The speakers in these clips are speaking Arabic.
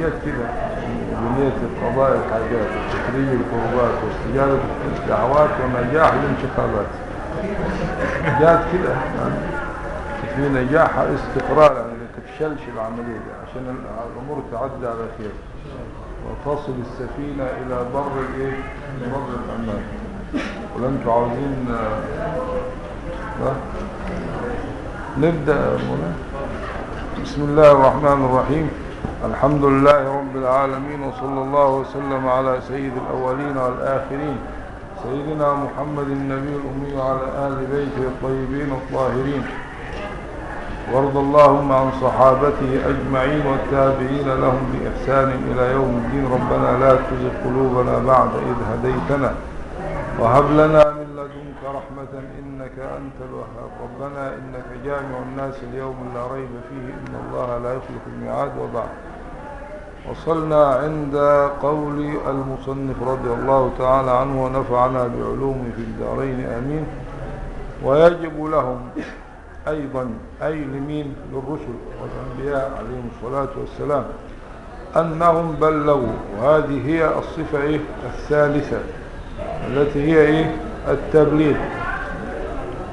جت كده. بنية القضاء الحاجات وتكريم القربات واستجابة الدعوات ونجاح الانتخابات. جات كده. في نجاح استقرار يعني ما تفشلش العملية عشان الأمور تعدي على خير. وتصل السفينة إلى بر الإيه؟ بر الأمان ولا عاوزين نبدأ. بسم الله الرحمن الرحيم. الحمد لله رب العالمين وصلى الله وسلم على سيد الأولين والآخرين سيدنا محمد النبي الأمي وعلى آل بيته الطيبين الطاهرين. وارض اللهم عن صحابته أجمعين والتابعين لهم بإحسان إلى يوم الدين. ربنا لا تزغ قلوبنا بعد إذ هديتنا وهب لنا من لدنك رحمة إنك أنت الوهاب. ربنا إنك جامع الناس اليوم لا ريب فيه إن الله لا يخلف الميعاد وبعد. وصلنا عند قول المصنف رضي الله تعالى عنه ونفعنا بعلومه في الدارين آمين ويجب لهم أيضا أي لمين للرسل والأنبياء عليهم الصلاة والسلام أنهم بلغوا وهذه هي الصفة إيه؟ الثالثة التي هي إيه؟ التبليغ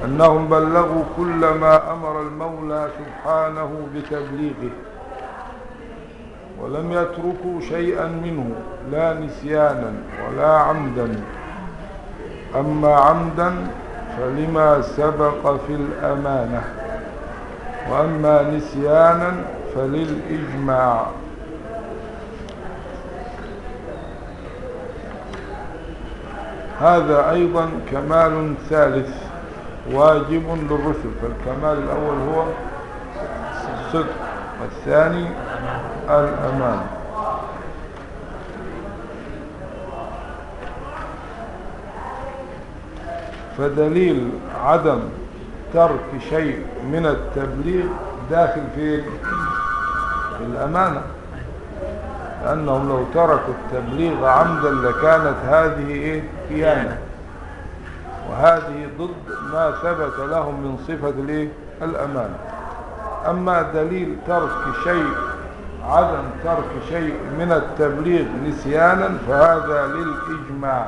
أنهم بلغوا كل ما أمر المولى سبحانه بتبليغه ولم يتركوا شيئا منه لا نسيانا ولا عمدا. أما عمدا فلما سبق في الأمانة وأما نسيانا فللإجماع. هذا أيضا كمال ثالث واجب للرسل فالكمال الأول هو الصدق والثاني الأمان. فدليل عدم ترك شيء من التبليغ داخل في الأمانة. لأنهم لو تركوا التبليغ عمدا لكانت هذه إيه؟ خيانة. وهذه ضد ما ثبت لهم من صفة الإيه؟ الأمانة. أما دليل ترك شيء عدم ترك شيء من التبليغ نسيانا فهذا للإجماع.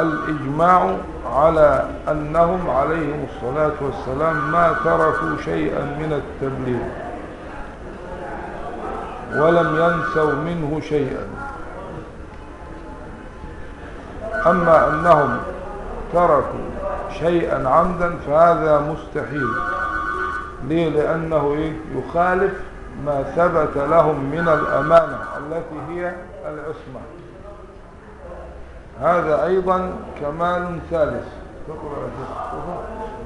الإجماع على أنهم عليهم الصلاة والسلام ما تركوا شيئا من التبليغ ولم ينسوا منه شيئا. أما أنهم تركوا شيئا عمدا فهذا مستحيل. ليه؟ لأنه إيه؟ يخالف ما ثبت لهم من الأمانة التي هي العصمة. هذا أيضا كمال ثالث. تقرأ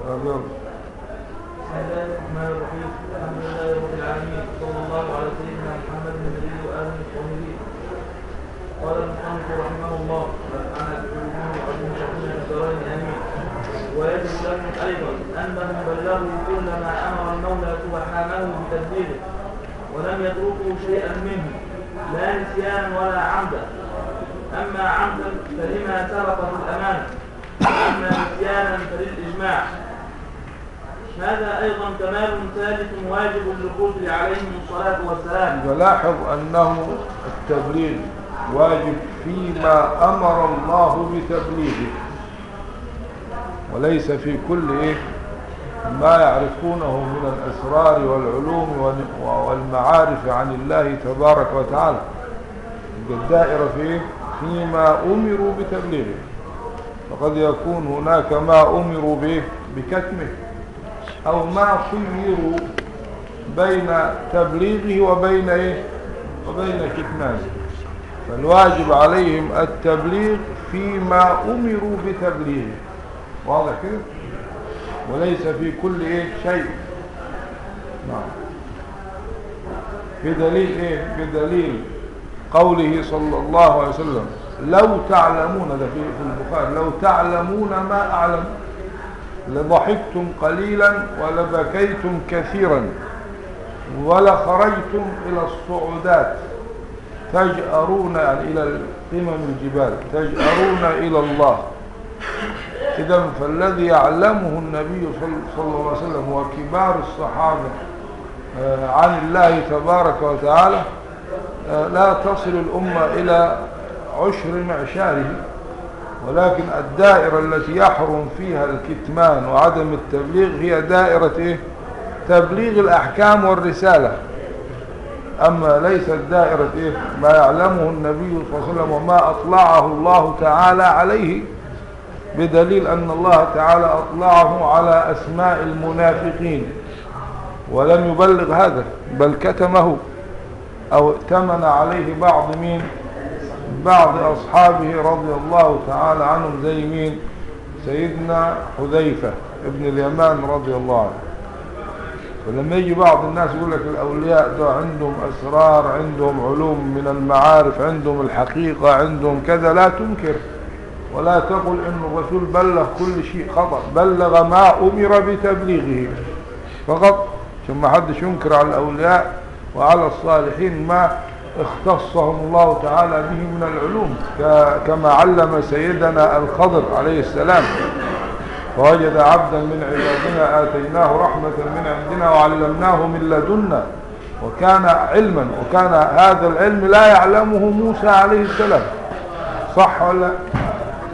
يا الله الرحمن الرحيم الحمد لله رب العالمين. صلى الله على سيدنا محمد النبي وآله الطاهرين. قال المصنف رحمه الله ونفعنا بعلومه وعلوم شكونا الدارين امين ويجب لهم أيضا انهم بلغوا كل ما أمر المولى سبحانه بتبليغه ولم يتركوا شيئا منه لا نسيانا ولا عمدا أما عمدا فلما سبق في الأمانة وأما نسيانا فللإجماع. هذا أيضا كمال ثالث واجب للرسل عليهم الصلاة والسلام. ولاحظ أنه التبليغ واجب فيما أمر الله بتبليغه. وليس في كل إيه ما يعرفونه من الأسرار والعلوم والمعارف عن الله تبارك وتعالى. الدائرة فيه فيما أمروا بتبليغه. فقد يكون هناك ما أمروا به بكتمه. أو ما خيروا بين تبليغه وبين إيه؟ وبين كتمانه. فالواجب عليهم التبليغ فيما أمروا بتبليغه. واضح كده؟ وليس في كل إيه؟ شيء. نعم. بدليل إيه؟ بدليل قوله صلى الله عليه وسلم لو تعلمون ده في البخاري لو تعلمون ما أعلم لضحكتم قليلا ولبكيتم كثيرا ولخرجتم إلى الصعودات تجأرون إلى قمم الجبال تجأرون إلى الله. إذا فالذي يعلمه النبي صلى الله عليه وسلم وكبار الصحابة آه، عن الله تبارك وتعالى آه، لا تصل الأمة إلى عشر معشاره ولكن الدائرة التي يحرم فيها الكتمان وعدم التبليغ هي دائرة إيه؟ تبليغ الأحكام والرسالة أما ليست دائرة إيه؟ ما يعلمه النبي صلى الله عليه وسلم وما أطلعه الله تعالى عليه بدليل أن الله تعالى أطلعه على أسماء المنافقين. ولم يبلغ هذا بل كتمه أو ائتمن عليه بعض مين؟ بعض أصحابه رضي الله تعالى عنهم زي مين؟ سيدنا حذيفة ابن اليمان رضي الله عنه. ولما يجي بعض الناس يقول لك الأولياء ده عندهم أسرار عندهم علوم من المعارف عندهم الحقيقة عندهم كذا لا تنكر. ولا تقل إن الرسول بلغ كل شيء خطأ بلغ ما أمر بتبليغه. فقط ثم حدش ينكر على الأولياء وعلى الصالحين ما اختصهم الله تعالى به من العلوم كما علم سيدنا الخضر عليه السلام. فوجد عبدا من عبادنا آتيناه رحمة من عندنا وعلمناه من لدنا. وكان علما وكان هذا العلم لا يعلمه موسى عليه السلام. صح ولا؟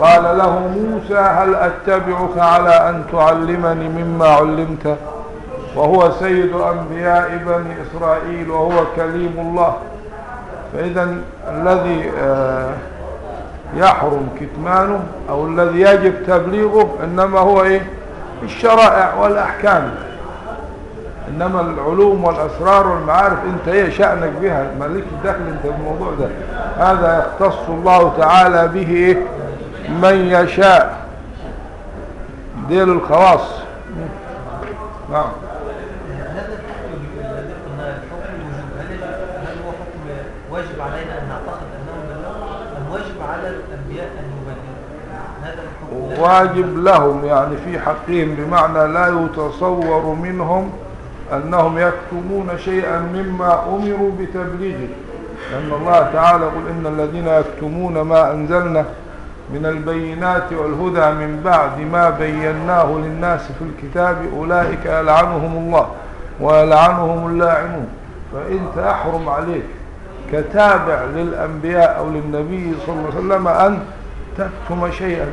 قال له موسى هل أتبعك على أن تعلمني مما علمت؟ وهو سيد أنبياء بني إسرائيل وهو كليم الله. فإذا الذي آه، يحرم كتمانه أو الذي يجب تبليغه إنما هو إيه؟ الشرائع والأحكام. إنما العلوم والأسرار والمعارف أنت إيه شأنك بها. مالك دخل أنت بالموضوع ده. هذا يختص الله تعالى به إيه؟ من يشاء. ديل الخواص. نعم. واجب علينا ان نعتقد انهم ام واجب على الانبياء ان يبلغوا واجب لهم يعني في حقهم بمعنى لا يتصور منهم أنهم يكتمون شيئا مما أمروا بتبليغه. لأن الله تعالى يقول إن الذين يكتمون ما أنزلنا من البينات والهدى من بعد ما بيناه للناس في الكتاب أولئك يلعنهم الله ويلعنهم اللاعنون. فإنت أحرم عليك كتابع للأنبياء أو للنبي صلى الله عليه وسلم أن تكتم شيئا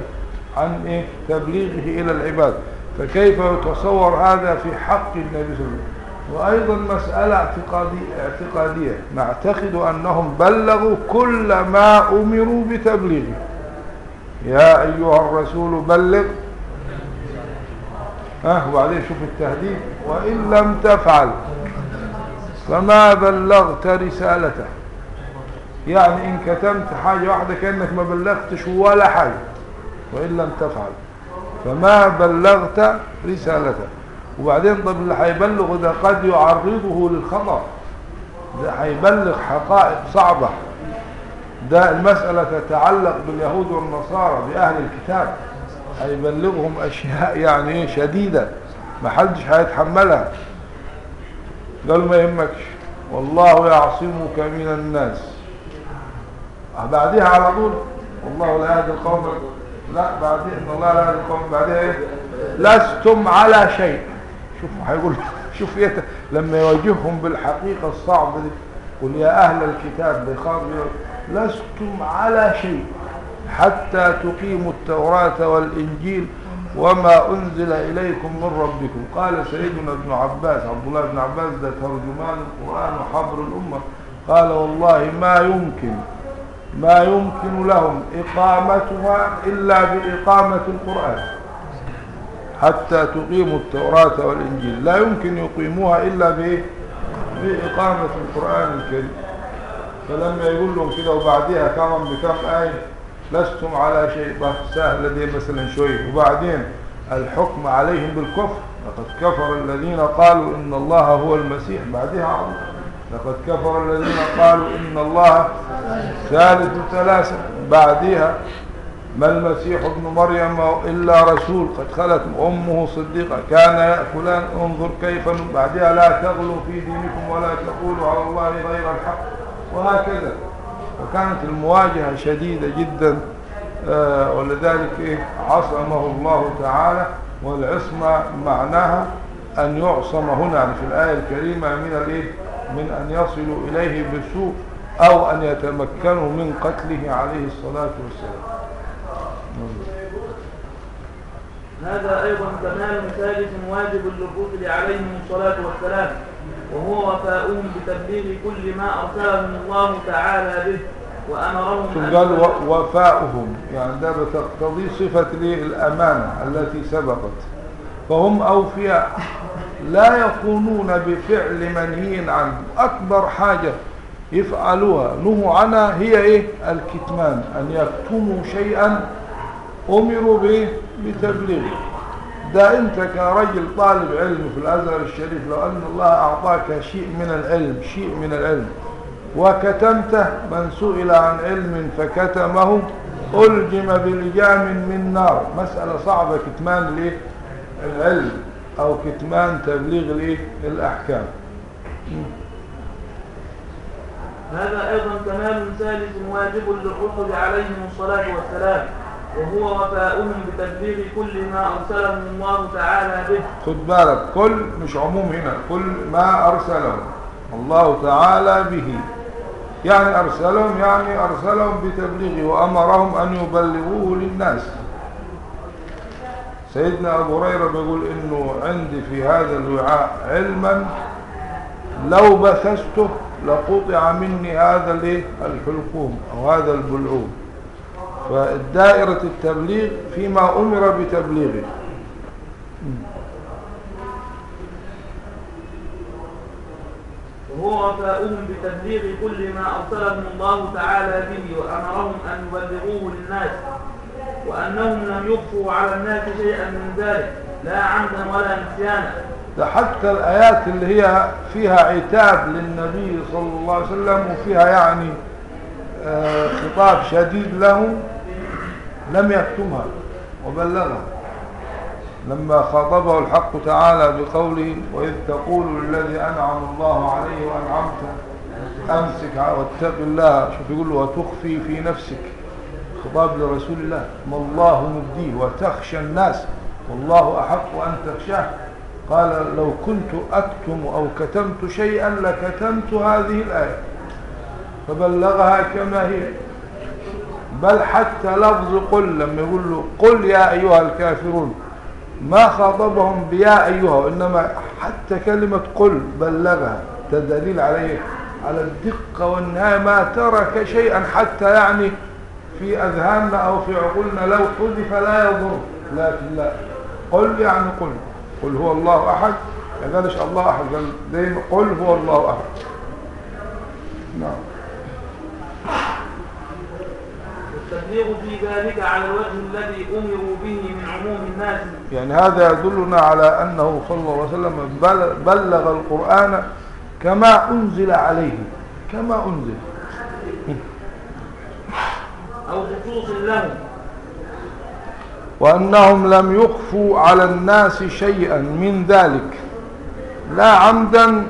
عن إيه؟ تبليغه إلى العباد. فكيف يتصور هذا في حق النبي صلى الله عليه وسلم؟ وأيضا مسألة اعتقادية, اعتقادية. نعتقد أنهم بلغوا كل ما أمروا بتبليغه. يا أيها الرسول بلغ. ها وبعدين شوف التهديد. وإن لم تفعل فما بلغت رسالته. يعني إن كتمت حاجة واحدة كأنك ما بلغتش ولا حاجة. وإن لم تفعل فما بلغت رسالته. وبعدين طب اللي هيبلغ ده قد يعرضه للخطأ. ده هيبلغ حقائق صعبة. ده المسألة تتعلق باليهود والنصارى بأهل الكتاب. هيبلغهم أشياء يعني إيه شديدة ما حدش هيتحملها. قالوا ما يهمكش والله يعصمك من الناس. بعدها على طول والله لا يهدي القوم لا بعدين ان الله لا يهدي القوم بعدها إيه؟ لستم على شيء. شوف هيقول شوف إيه لما يواجههم بالحقيقة الصعبة دي قل يا أهل الكتاب بيخاطب لستم على شيء حتى تقيموا التوراة والإنجيل وما أنزل إليكم من ربكم. قال سيدنا ابن عباس عبد الله بن عباس ده ترجمان القرآن وحبر الأمة. قال والله ما يمكن ما يمكن لهم إقامتها إلا بإقامة القرآن حتى تقيموا التوراة والإنجيل. لا يمكن يقيموها إلا؟ بإقامة القرآن الكريم. فلما يقول لهم كده وبعديها كمان بكم آية لستم على شيء بس سهلة دي مثلا شوية وبعدين الحكم عليهم بالكفر. لقد كفر الذين قالوا إن الله هو المسيح. بعدها عرض لقد كفر الذين قالوا إن الله ثالث ثلاثة. بعدها ما المسيح ابن مريم إلا رسول قد خلت أمه صديقة. كان يأكلان انظر كيف بعدها لا تغلوا في دينكم ولا تقولوا على الله غير الحق. وهكذا. فكانت المواجهة شديدة جدا آه ولذلك إيه عصمه الله تعالى والعصمة معناها أن يعصم هنا في الآية الكريمة من الإيه؟ من أن يصلوا إليه بسوء أو أن يتمكنوا من قتله عليه الصلاة والسلام. هذا أيضا كمال ثالث واجب للرسل عليهم الصلاة والسلام. وهو وفاؤهم بتبليغ كل ما أرسلهم الله تعالى به وأمرهم أن قال وفاؤهم يعني ده بتقتضي صفة الأمانة التي سبقت. فهم أوفياء لا يكونون بفعل منهي عنه أكبر حاجة يفعلوها. نهوا عنها هي إيه؟ الكتمان أن يكتموا شيئا أمروا به بتبليغه. ده أنت كرجل طالب علم في الأزهر الشريف لو أن الله أعطاك شيء من العلم شيء من العلم وكتمته من سئل عن علم فكتمه ألجم بلجام من نار. مسألة صعبة كتمان الايه العلم أو كتمان تبليغ الايه الأحكام هذا أيضا كمال ثالث واجب للرسل عليهم الصلاة والسلام. وهو وفاؤهم بتبليغ كل ما أرسلهم الله تعالى به. خد بالك كل مش عموم هنا كل ما أرسلهم الله تعالى به. يعني أرسلهم يعني أرسلهم بتبليغه وأمرهم أن يبلغوه للناس. سيدنا أبو هريرة بيقول إنه عندي في هذا الوعاء علما لو بثسته لقطع مني هذا الحلقوم أو هذا البلعوم. فدائرة التبليغ فيما أمر بتبليغه. وهو وفاؤهم بتبليغ كل ما أرسلهم الله تعالى به وأمرهم أن يبلغوه للناس وأنهم لم يخفوا على الناس شيئا من ذلك لا عمدا ولا نسيانا. ده حتى الآيات اللي هي فيها عتاب للنبي صلى الله عليه وسلم وفيها يعني آه، خطاب شديد له لم يكتمها وبلغها. لما خاطبه الحق تعالى بقوله وإذ تقول للذي أنعم الله عليه وأنعمت أمسك واتق الله. شوف يقول له وتخفي في نفسك. خطاب لرسول الله. ما الله مبديه وتخشى الناس. والله أحق أن تخشاه. قال لو كنت أكتم أو كتمت شيئا لكتمت هذه الآية. فبلغها كما هي. بل حتى لفظ قل لما يقول له قل يا أيها الكافرون ما خاطبهم بيا أيها وإنما حتى كلمة قل بلغها تدليل عليه على الدقة والنهاية ما ترك شيئا حتى يعني في أذهاننا أو في عقولنا لو حذف لا يضر. لكن لا قل يعني قل قل هو الله أحد. ما قالش الله أحد. قال قل هو الله أحد. نعم. والتبليغ في ذلك على الوجه الذي أمروا به من عموم الناس. يعني هذا يدلنا على أنه صلى الله عليه وسلم بل- بلغ القرآن كما أنزل عليه. كما أنزل. أو خصوص لهم وأنهم لم يخفوا على الناس شيئا من ذلك. لا عمدا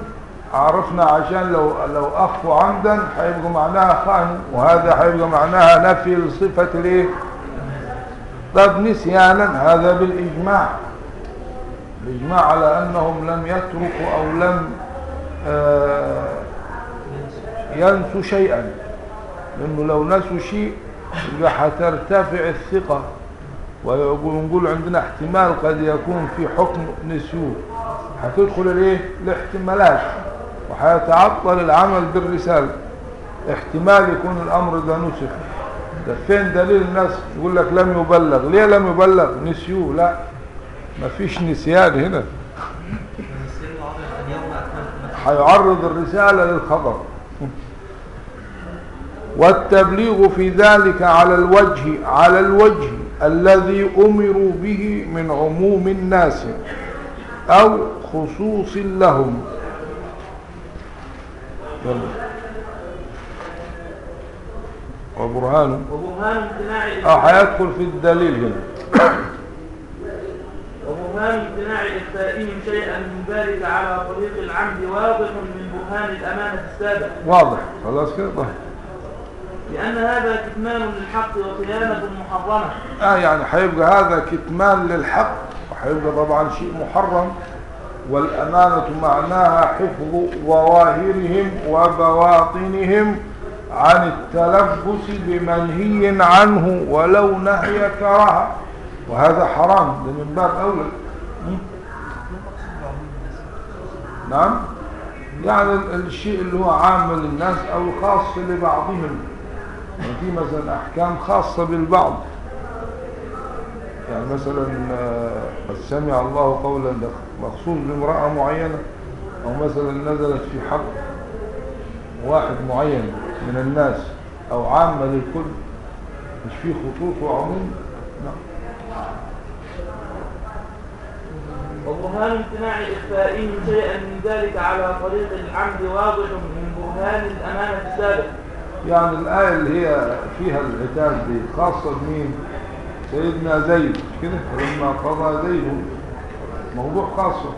عرفنا عشان لو لو أخفوا عمدا هيبقى معناها خانوا وهذا هيبقى معناها نفي لصفة الإيه؟ طب نسيانا هذا بالإجماع. الإجماع على أنهم لم يتركوا أو لم آه ينسوا شيئا. لأنه لو نسوا شيء يبقى هترتفع الثقة. ونقول عندنا احتمال قد يكون في حكم نسيوه هتدخل الإيه؟ الاحتمالات. وهيتعطل العمل بالرسالة. احتمال يكون الأمر ده نسخ. ده فين دليل الناس يقول لك لم يبلغ؟ ليه لم يبلغ؟ نسيوه. لا مفيش نسيان هنا. هيعرض الرسالة للخطر والتبليغ في ذلك على الوجه على الوجه الذي أمروا به من عموم الناس أو خصوص لهم. يلا. وبرهان. وبرهان امتناع آه هيدخل في الدليل هنا. وبرهان امتناع إخفائهم شيئا من ذلك على طريق العمد واضح من برهان الأمانة السابق واضح. خلاص كده طيب. لأن هذا كتمان للحق وخيانة محرمة. آه يعني هيبقى هذا كتمان للحق وهيبقى طبعا شيء محرم. والأمانة معناها حفظ ظواهرهم وبواطنهم عن التلبس بمنهي عنه ولو نهي كراهة. وهذا حرام ده من باب أولى? نعم؟ يعني ال- الشيء اللي هو عام للناس أو خاص لبعضهم. في مثلا أحكام خاصة بالبعض. يعني مثلا آه، قد سمع الله قولا مخصوص بامرأة معينة أو مثلا نزلت في حق واحد معين من الناس أو عامة للكل مش في خطوط وعموم نعم وبرهان امتناع إخفائهم شيئا من ذلك على طريق العمد واضح من برهان الأمانة السابق يعني الآية اللي هي فيها العتاب دي خاصة بمين سيدنا زيد مش كده؟ فلما قضى زيد. موضوع خاصة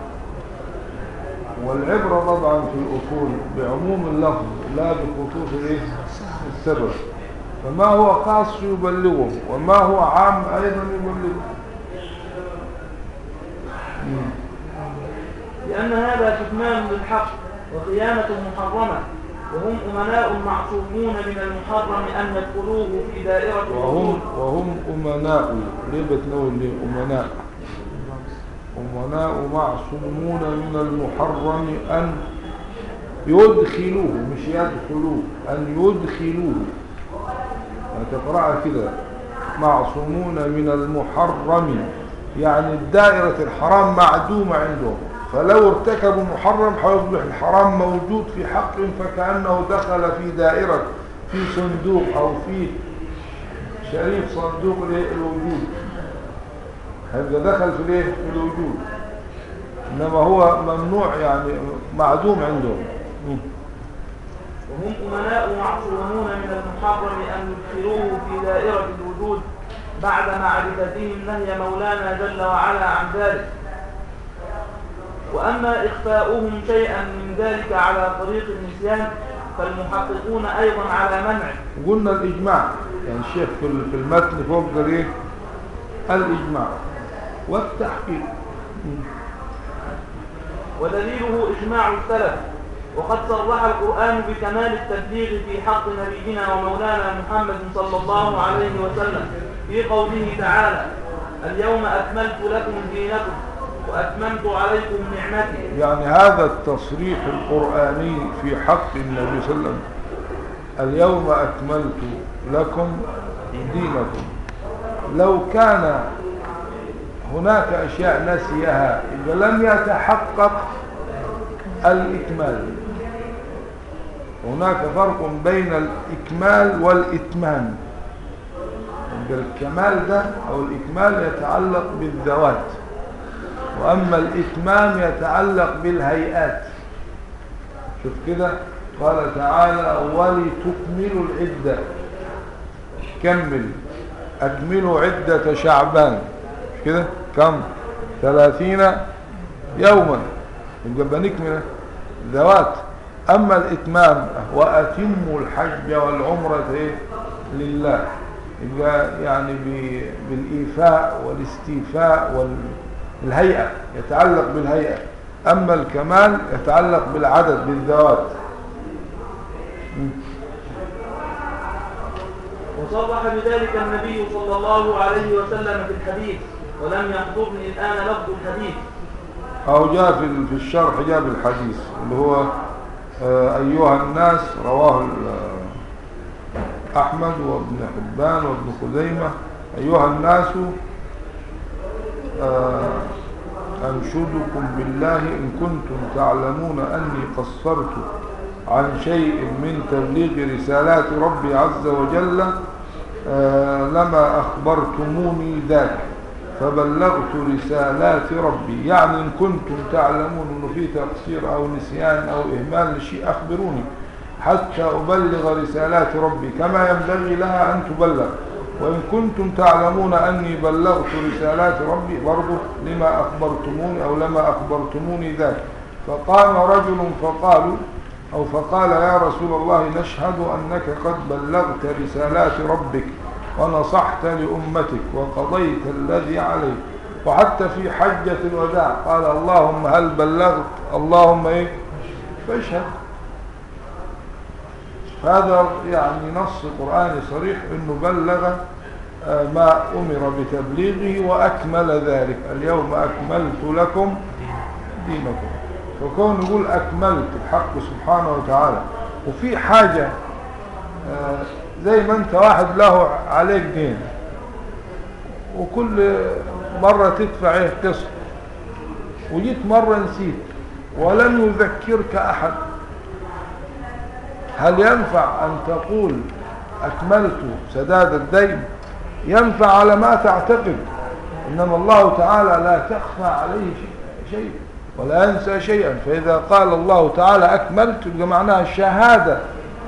والعبرة طبعا في الأصول بعموم اللفظ لا بخصوص الايه السبب. فما هو خاص يبلغه وما هو عام أيضا يبلغه. لأن هذا كتمان للحق وخيانة محرمة وهم أمناء معصومون من المحرم أن يدخلوه في دائرة وهم وهم أمناء ليه بتنول ليه أمناء؟ أمناء معصومون من المحرم أن يدخلوه مش يدخلوه أن يدخلوه. يعني تقرأها كده. معصومون من المحرم يعني دائرة الحرام معدومة عندهم. فلو ارتكبوا محرم هيصبح الحرام موجود في حق فكأنه دخل في دائرة في صندوق أو في شريف صندوق؟ الوجود هيبقى دخل في الإيه؟ في الوجود. إنما هو ممنوع يعني معدوم عندهم. وهم أمناء معصومون من المحرم أن يدخلوه في دائرة الوجود بعد معرفتهم نهي مولانا جل وعلا عن ذلك. وأما إخفاؤهم شيئا من ذلك على طريق النسيان فالمحققون أيضا على منعه قلنا الإجماع. يعني الشيخ في ال- في المتن فوق قال إيه؟ الإجماع. والتحقيق. ودليله إجماع السلف. وقد صرح القرآن بكمال التبليغ في حق نبينا ومولانا محمد صلى الله عليه وسلم. في قوله تعالى اليوم أكملت لكم دينكم وأتممت عليكم نعمتي. يعني هذا التصريح القرآني في حق النبي صلى الله عليه وسلم. اليوم أكملت لكم دينكم. لو كان هناك أشياء نسيها إذا لم يتحقق الإكمال. هناك فرق بين الإكمال والإتمام الكمال ده أو الإكمال يتعلق بالذوات وأما الإتمام يتعلق بالهيئات. شوف كده قال تعالى ولتكملوا العدة. كمل. أكملوا عدة شعبان. كده. كم؟ ثلاثين يوما. يبقى بنكمل ذوات أما الإتمام وأتموا الحج والعمرة؟ لله. يبقى يعني بالإيفاء والاستيفاء والهيئة يتعلق بالهيئة. أما الكمال يتعلق بالعدد بالذوات. وصرح بذلك النبي صلى الله عليه وسلم في الحديث. ولم يحضرني الآن لفظ الحديث. أو جاء في ال- في الشرح جاء بالحديث اللي هو آه، أيها الناس رواه ال- أحمد وابن حبان وابن خزيمة أيها الناس آه، أنشدكم بالله إن كنتم تعلمون أني قصرت عن شيء من تبليغ رسالات ربي عز وجل آه، لما أخبرتموني ذاك. فبلغت رسالات ربي يعني إن كنتم تعلمون أنه في تقصير أو نسيان أو إهمال لشيء أخبروني حتى أبلغ رسالات ربي. كما ينبغي لها أن تبلغ. وإن كنتم تعلمون أني بلغت رسالات ربي برضه لما أخبرتموني أو لما أخبرتموني ذاك. فقام رجل فقالوا أو فقال يا رسول الله نشهد أنك قد بلغت رسالات ربك. ونصحت لأمتك وقضيت الذي عليك وحتى في حجة الوداع. قال اللهم هل بلغت؟ اللهم إيه؟ فاشهد. هذا يعني نص قرآني صريح إنه بلغ آه، ما أمر بتبليغه وأكمل ذلك. اليوم أكملت لكم دينكم. فكون يقول أكملت الحق سبحانه وتعالى وفي حاجة آه، زي ما انت واحد له عليك دين. وكل مرة تدفع إيه قسط. وجيت مرة نسيت. ولم يذكرك أحد. هل ينفع أن تقول أكملت سداد الدين؟ ينفع على ما تعتقد. إنما الله تعالى لا تخفى عليه شيء- ولا ينسى شيئا. فإذا قال الله تعالى أكملت يبقى معناها الشهاده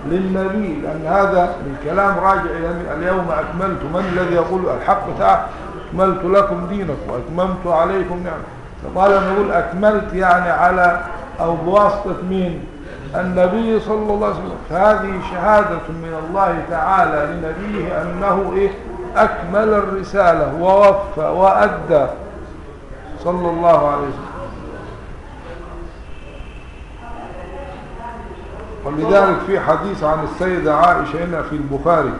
للنبي لأن هذا الكلام راجع إلى اليوم أكملت. من الذي يقول الحق؟ تعالى أكملت لكم دينكم واتممت عليكم نعمة. فقال نقول أكملت يعني على أو بواسطة مين؟ النبي صلى الله عليه وسلم. فهذه شهادة من الله تعالى لنبيه أنه إيه؟ أكمل الرسالة ووفى وأدى. صلى الله عليه وسلم. ولذلك في حديث عن السيدة عائشة هنا في البخاري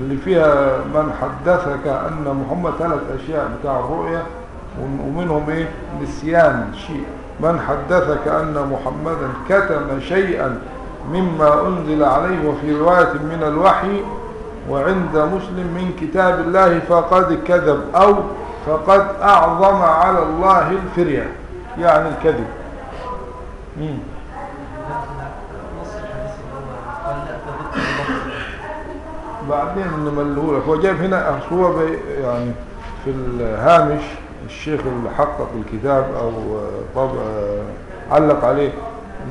اللي فيها من حدثك أن محمد ثلاث أشياء بتاع الرؤية ومنهم إيه؟ نسيان شيء. من حدثك أن محمدا كتم شيئا مما أنزل عليه وفي رواية من الوحي وعند مسلم من كتاب الله فقد كذب أو فقد أعظم على الله الفرية. يعني الكذب. مم. بعدين نملهولك هو جايب هنا هو يعني في الهامش الشيخ اللي حقق الكتاب أو طب علق عليه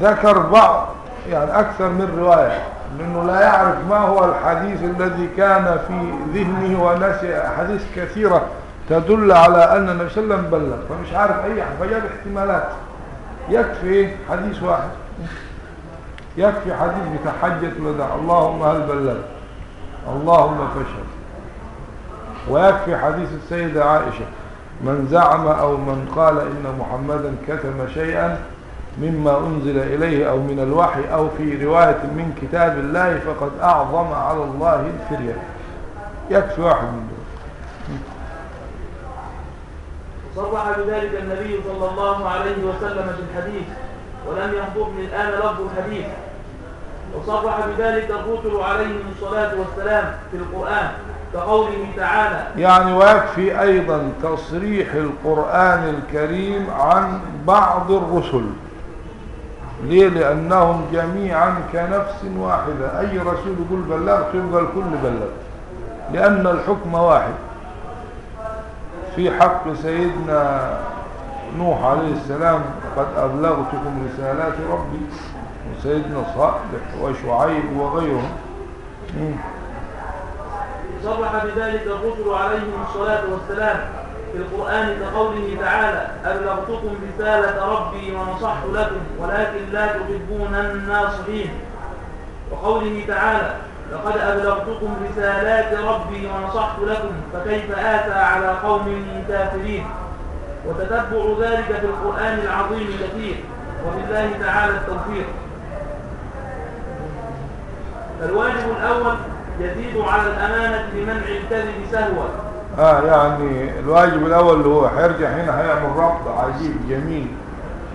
ذكر بعض يعني أكثر من رواية لأنه لا يعرف ما هو الحديث الذي كان في ذهنه ونسي أحاديث كثيرة تدل على أن النبي صلى الله عليه وسلم بلغ فمش عارف أي حاجة فجاب احتمالات. يكفي حديث واحد يكفي حديث بتاع حجة الوداع اللهم هل بلغت. اللهم فاشهد ويكفي حديث السيدة عائشة من زعم أو من قال إن محمدا كتم شيئا مما أنزل إليه أو من الوحي أو في رواية من كتاب الله فقد أعظم على الله الفرية. يكفي واحد من دول. صرح بذلك النبي صلى الله عليه وسلم في الحديث ولم يحضرني الآن لفظ الحديث. وصرح بذلك الرسل عليهم الصلاة والسلام في القرآن كقوله تعالى يعني ويكفي أيضا تصريح القرآن الكريم عن بعض الرسل. ليه؟ لأنهم جميعا كنفس واحدة. أي رسول يقول بلغت يبقى الكل بلغ. لأن الحكم واحد. في حق سيدنا نوح عليه السلام قد أبلغتكم رسالات ربي وسيدنا صالح وشعيب وغيرهم. صرح بذلك الرسل عليهم الصلاة والسلام في القرآن كقوله تعالى أبلغتكم رسالة ربي ونصحت لكم ولكن لا تحبون الناصحين. وقوله تعالى لقد أبلغتكم رسالات ربي ونصحت لكم فكيف آتى على قوم كافرين؟ وتتبع ذلك في القرآن العظيم كثير وبالله تعالى التوفيق. فالواجب الأول يزيد على الأمانة بمنع الكذب سهوا. آه يعني الواجب الأول اللي هو هيرجع هنا هيعمل ربط عجيب جميل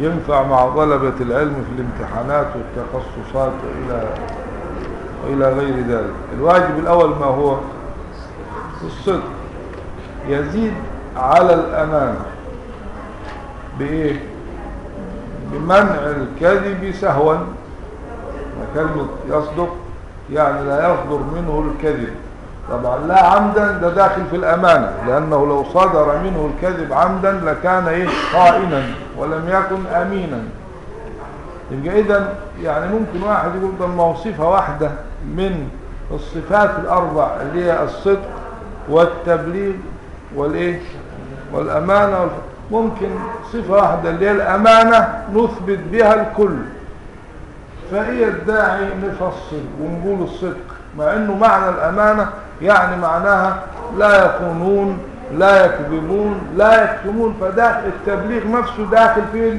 ينفع مع طلبة العلم في الامتحانات والتخصصات والى وإلى غير ذلك. الواجب الأول ما هو؟ الصدق. يزيد على الأمانة بإيه؟ بمنع الكذب سهوا. كلمة يصدق؟ يعني لا يصدر منه الكذب. طبعا لا عمدا ده داخل في الأمانة لأنه لو صدر منه الكذب عمدا لكان إيه؟ خائنا ولم يكن أمينا. يبقى إذا يعني ممكن واحد يقول ده ما هو صفة واحدة من الصفات الأربع اللي هي الصدق والتبليغ والإيه؟ والأمانة. ممكن صفة واحدة اللي هي الأمانة نثبت بها الكل. فهي الداعي نفصل ونقول الصدق مع إنه معنى الأمانة يعني معناها لا يخونون لا يكذبون لا يكتمون فداخل التبليغ نفسه داخل في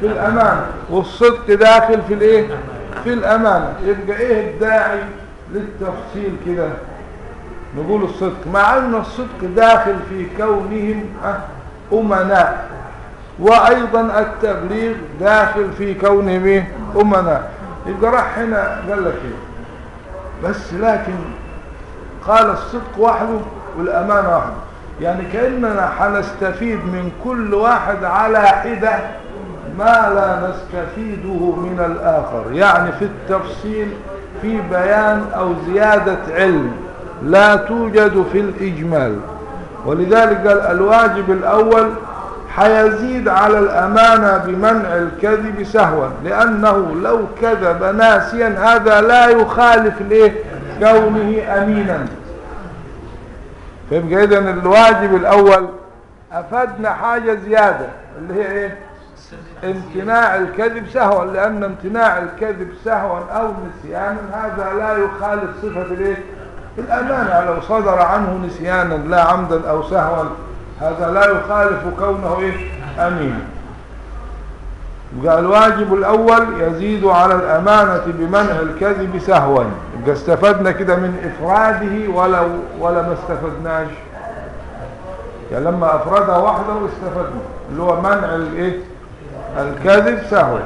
في الأمانة والصدق داخل في الإيه؟ في الأمانة. يبقى إيه الداعي للتفصيل كده؟ نقول الصدق مع إن الصدق داخل في كونهم أمناء. وأيضا التبليغ داخل في كونهم؟ أمناء يبقى راح هنا قال لك إيه؟ بس لكن قال الصدق وحده والأمانة وحده. يعني كأننا حنستفيد من كل واحد على حدة ما لا نستفيده من الآخر. يعني في التفصيل في بيان أو زيادة علم لا توجد في الإجمال. ولذلك قال الواجب الأول حيزيد على الأمانة بمنع الكذب سهوا لأنه لو كذب ناسيا هذا لا يخالف الايه كونه أمينا. فيبقى إذن الواجب الأول أفدنا حاجة زيادة اللي هي إيه؟ امتناع الكذب سهوا لأن امتناع الكذب سهوا أو نسيانا هذا لا يخالف صفة الإيه؟ الأمانة لو صدر عنه نسيانا لا عمدا أو سهوا. هذا لا يخالف كونه إيه؟ أمين. يبقى الواجب الأول يزيد على الأمانة بمنع الكذب سهوا. يبقى استفدنا كده من إفراده ولو ولا ما استفدناش. يعني لما أفردها وحده استفدنا. اللي هو منع الإيه الكذب سهوا.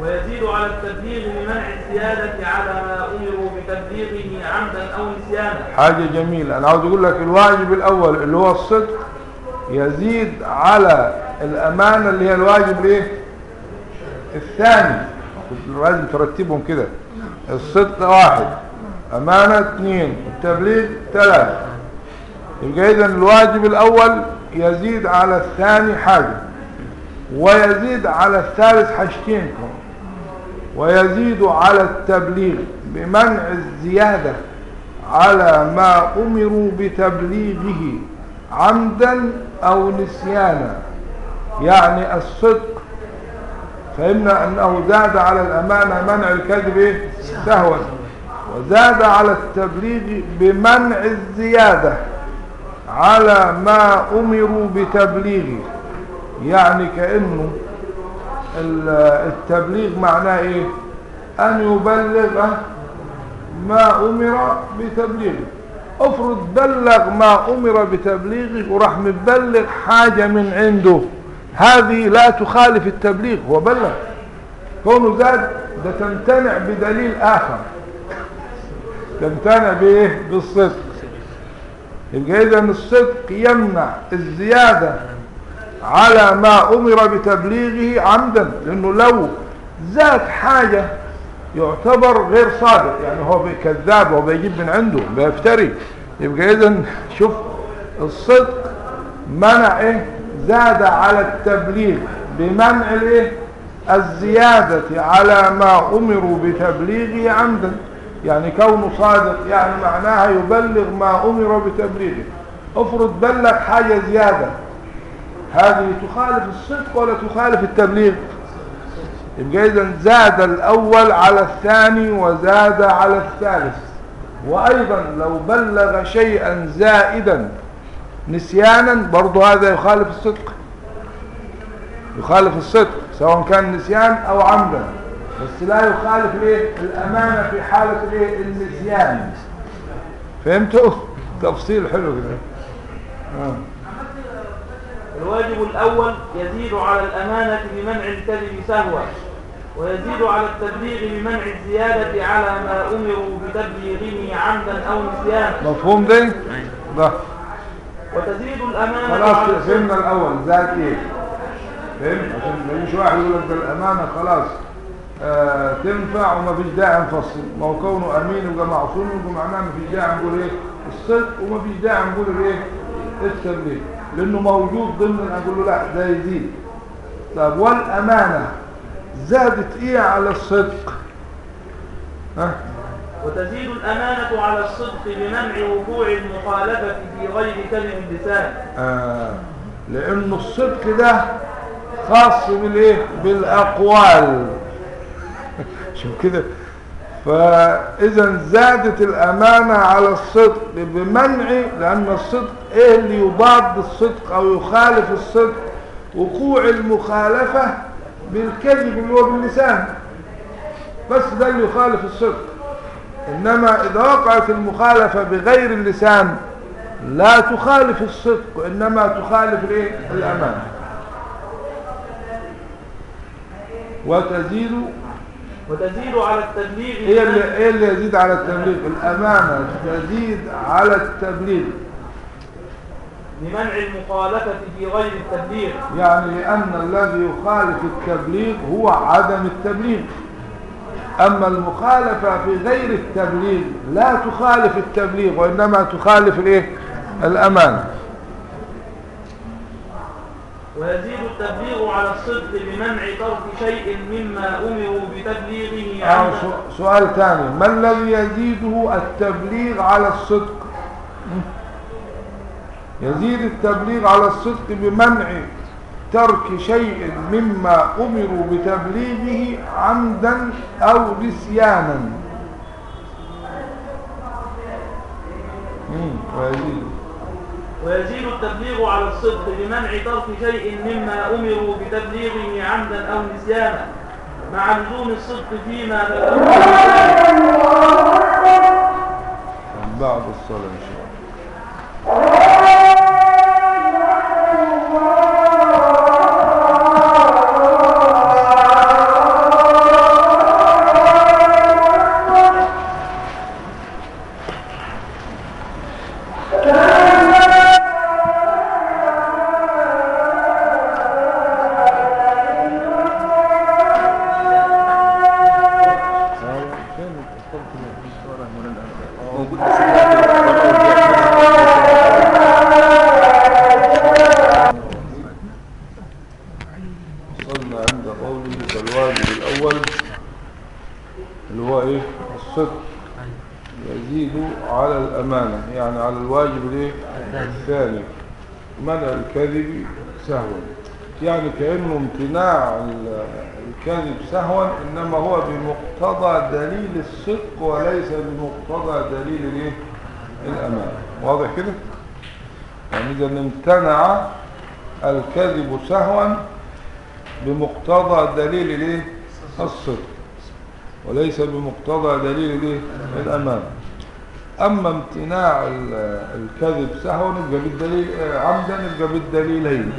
ويزيد على التبليغ بمنع الزيادة على ما أمروا بتبليغه عمدا أو نسيانا. حاجة جميلة. أنا عاوز أقول لك الواجب الأول اللي هو الصدق يزيد على الأمانة اللي هي الواجب الايه الثاني. لازم ترتبهم كده. الصدق واحد أمانة اثنين التبليغ ثلاثة يبقى إذن الواجب الأول يزيد على الثاني حاجة ويزيد على الثالث حاجتين. ويزيد على التبليغ بمنع الزيادة على ما أمروا بتبليغه عمدا أو نسيانا يعني الصدق فإن أنه زاد على الأمانة منع الكذب؟ سهوا وزاد على التبليغ بمنع الزيادة على ما أمروا بتبليغه يعني كأنه التبليغ معناه إيه؟ أن يبلغ ما أمر بتبليغه. افرض بلغ ما أمر بتبليغه وراح مبلغ حاجة من عنده هذه لا تخالف التبليغ هو بلغ. كونه زاد ده تمتنع بدليل آخر. تمتنع بإيه؟ بالصدق. يبقى إذا الصدق يمنع الزيادة على ما أمر بتبليغه عمدا لأنه لو زاد حاجة يعتبر غير صادق. يعني هو كذاب هو بيجيب من عنده بيفتري. يبقى إذا شوف الصدق منع إيه؟ زاد على التبليغ. بمنع الإيه؟ الزيادة على ما أمروا بتبليغه عمدا. يعني كونه صادق يعني معناها يبلغ ما أمر بتبليغه. افرض بلغ حاجة زيادة هذه تخالف الصدق ولا تخالف التبليغ؟ يبقى إذا زاد الأول على الثاني وزاد على الثالث. وأيضا لو بلغ شيئا زائدا نسيانا برضه هذا يخالف الصدق. يخالف الصدق سواء كان نسيان أو عمدا. بس لا يخالف الايه الأمانة في حالة الايه النسيان. فهمتوا؟ تفصيل حلو كده. آه. الواجب الأول يزيد على الأمانة بمنع الكذب سهوا ويزيد على التبليغ بمنع الزيادة على ما أمروا بتبليغه عمدا أو نسيانا. مفهوم ده؟ ده. وتزيد الأمانة خلاص فهمنا الأول ذات إيه؟ فهمت؟ عشان ما يجيش واحد يقول لك ده الأمانة خلاص آه تنفع وما فيش داعي نفصل. ما هو كونه أمين ويبقى معصوم يبقى معناه ما فيش داعي نقول إيه؟ الصدق وما فيش داعي نقول الايه التبليغ. لأنه موجود ضمن أقول له لا ده يزيد. طب والأمانة زادت إيه على الصدق؟ ها؟ وتزيد الأمانة على الصدق بمنع وقوع المخالفة في غير كلم اللسان. آه. لأن الصدق ده خاص بالإيه؟ بالأقوال. شوف كده. فإذا زادت الأمانة على الصدق بمنع لأن الصدق إيه اللي يضاد الصدق أو يخالف الصدق؟ وقوع المخالفة بالكذب اللي هو باللسان. بس ده اللي يخالف الصدق. إنما إذا وقعت المخالفة بغير اللسان لا تخالف الصدق وإنما تخالف؟ الأمانة. وتزيد وتزيد على التبليغ إيه اللي, إيه اللي يزيد على التبليغ؟ الأمانة تزيد على التبليغ. لمنع المخالفة في غير التبليغ. يعني لأن الذي يخالف التبليغ هو عدم التبليغ. أما المخالفة في غير التبليغ لا تخالف التبليغ وإنما تخالف الإيه؟ الأمانة. ويزيد التبليغ على الصدق بمنع ترك شيء مما أمروا بتبليغه عمدا سو- سؤال ثاني. ما الذي يزيده التبليغ على الصدق؟ يزيد التبليغ على الصدق بمنع ترك شيء مما أمروا بتبليغه عمدا أو نسيانا. ويزيد. ويزيد التبليغ على الصدق بمنع ترك شيء مما أمروا بتبليغه عمدا أو نسيانا مع لزوم الصدق فيما بعد الصلاة سهوا. يعني كأنه امتناع ال- الكذب سهوا إنما هو بمقتضى دليل الصدق وليس بمقتضى دليل الإيه؟ الأمانة واضح كده؟ يعني إذا امتنع الكذب سهوا بمقتضى دليل الإيه؟ الصدق وليس بمقتضى دليل الإيه؟ الامانه أما امتناع ال- الكذب سهوا يبقى بالدليل عمدا يبقى بالدليلين.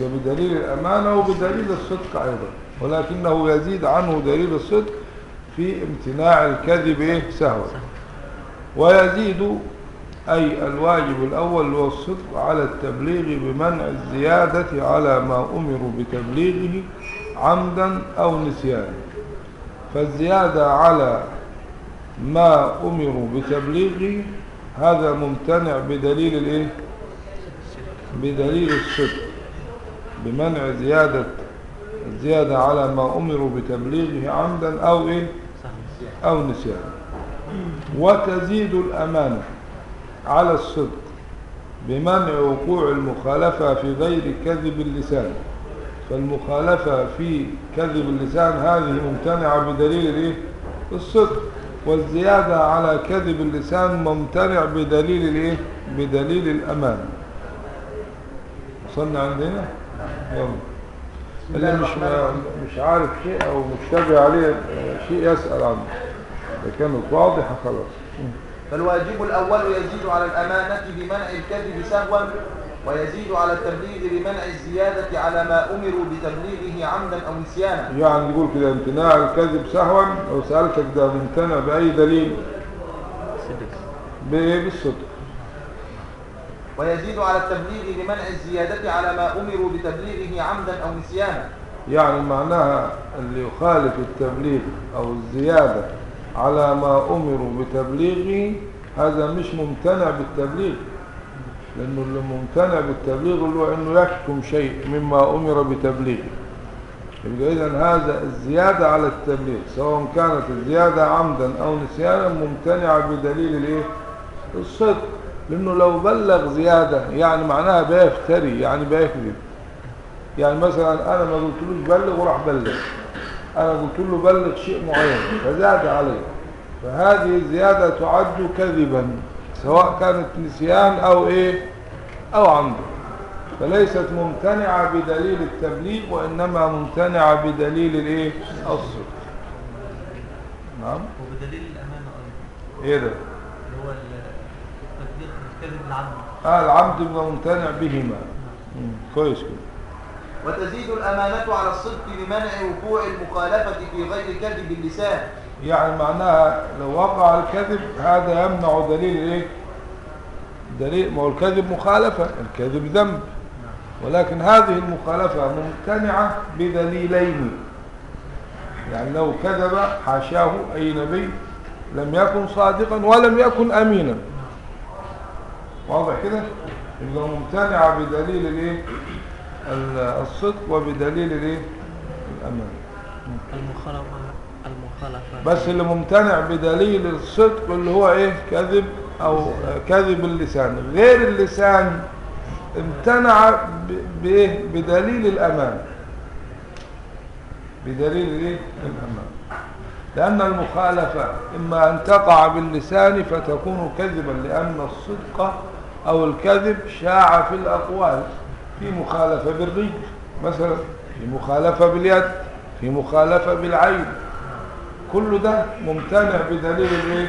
يبقى بدليل الأمانة وبدليل الصدق أيضا. ولكنه يزيد عنه دليل الصدق في امتناع الكذب سهوا. ويزيد أي الواجب الأول هو الصدق على التبليغ بمنع الزيادة على ما أمروا بتبليغه عمدا أو نسيانا. فالزيادة على ما أمروا بتبليغه هذا ممتنع بدليل الإيه؟ بدليل الصدق. بمنع زيادة الزيادة على ما أمروا بتبليغه عمدا أو إيه؟ أو نسيانا وتزيد الأمانة على الصدق بمنع وقوع المخالفة في غير كذب اللسان. فالمخالفة في كذب اللسان هذه ممتنعة بدليل الايه الصدق. والزيادة على كذب اللسان ممتنع بدليل الإيه؟ بدليل الأمان. وصلنا عندنا؟ يلا. اللي مش مش عارف شيء أو مشتبه عليه شيء يسأل عنه. إذا كانت واضحة خلاص. فالواجب الأول يزيد على الأمانة بمنع الكذب سهوا ويزيد على التبليغ بمنع الزيادة على ما أمروا بتبليغه عمدا أو نسيانا. يعني نقول كده امتناع الكذب سهوا لو سألتك ده ممتنع بأي دليل؟ بإيه بالصدق. ويزيد على التبليغ بمنع الزيادة على ما أمروا بتبليغه عمدا أو نسيانا. يعني معناها اللي يخالف التبليغ أو الزيادة على ما أمروا بتبليغه هذا مش ممتنع بالتبليغ. لأنه اللي ممتنع بالتبليغ اللي هو أنه يكتم شيء مما أمر بتبليغه. يبقى إذن هذا الزيادة على التبليغ سواء كانت الزيادة عمدا أو نسيانا ممتنعة بدليل الإيه؟ الصدق. لأنه لو بلغ زيادة يعني معناها بيفتري يعني بيكذب يعني مثلا أنا ما قلتلوش بلغ وراح بلغ. أنا قلت له بلغ شيء معين فزاد عليه. فهذه الزيادة تعد كذبا سواء كانت نسيان أو إيه؟ أو عمد. فليست ممتنعة بدليل التبليغ وإنما ممتنعة بدليل الإيه؟ الصدق. نعم؟ وبدليل الأمانة أيضا. إيه ده؟ اللي هو آه العمد يبقى ممتنع بهما. مم. كويس كده. وتزيد الأمانة على الصدق بمنع وقوع المخالفة في غير كذب اللسان يعني معناها لو وقع الكذب هذا يمنع دليل إيه؟ دليل ما هو الكذب مخالفة الكذب ذنب. ولكن هذه المخالفة ممتنعة بدليلين. يعني لو كذب حاشاه أي نبي لم يكن صادقا ولم يكن أمينا. واضح كده؟ يبقى ممتنعة بدليل الايه؟ ال- الصدق وبدليل الايه؟ الأمان. المخالفة المخالفة. بس اللي ممتنع بدليل الصدق اللي هو إيه؟ كذب أو كذب اللسان. غير اللسان امتنع بإيه؟ بدليل الأمان. بدليل الايه؟ الأمان. لأن المخالفة إما أن تقع باللسان فتكون كذبا لأن الصدق أو الكذب شاع في الأقوال في مخالفة بالرجل مثلا في مخالفة باليد في مخالفة بالعين. كل ده ممتنع بدليل الايه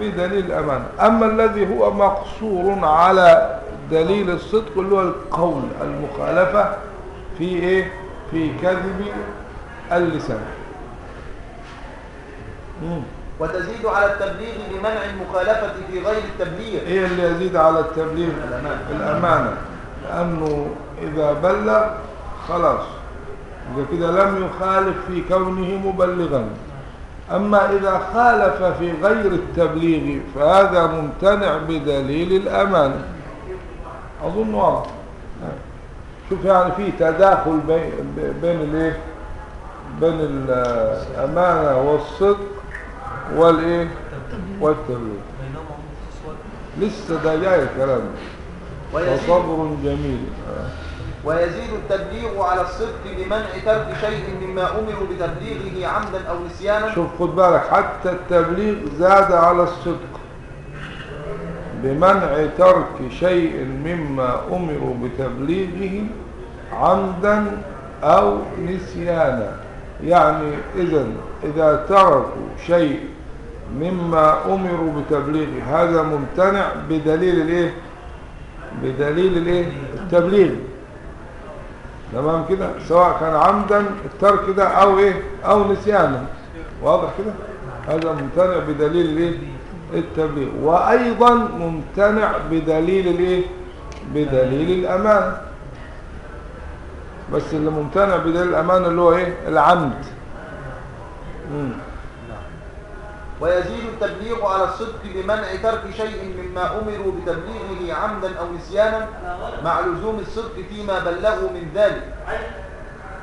بدليل الأمانة. أما الذي هو مقصور على دليل الصدق اللي هو القول المخالفة في إيه؟ في كذب اللسان. مم. وتزيد على التبليغ بمنع المخالفة في غير التبليغ. إيه اللي يزيد على التبليغ. الأمانة. الأمانة. لأنه إذا بلغ خلاص. إذا كده لم يخالف في كونه مبلغا. أما إذا خالف في غير التبليغ فهذا ممتنع بدليل الأمانة. أظن واضح. شوف يعني في تداخل بين بين الإيه؟ بين الأمانة والصدق والايه؟ والتبليغ لسه ده جاي الكلام فصبر جميل. ويزيد التبليغ على الصدق بمنع ترك شيء مما أمروا بتبليغه عمدا أو نسيانا. شوف خد بالك حتى التبليغ زاد على الصدق. بمنع ترك شيء مما أمروا بتبليغه عمدا أو نسيانا. يعني إذا إذا تركوا شيء مما أمروا بتبليغه هذا ممتنع بدليل الإيه؟ بدليل الإيه؟ التبليغ. تمام كده؟ سواء كان عمدا الترك ده أو إيه؟ أو نسيانا. واضح كده؟ هذا ممتنع بدليل الإيه؟ التبليغ. وأيضا ممتنع بدليل الإيه؟ بدليل الأمان. بس اللي ممتنع بدليل الأمان اللي هو إيه؟ العمد. مم. ويزيد التبليغ على الصدق بمنع ترك شيء مما أمروا بتبليغه عمدا أو نسيانا مع لزوم الصدق فيما بلغوا من ذلك.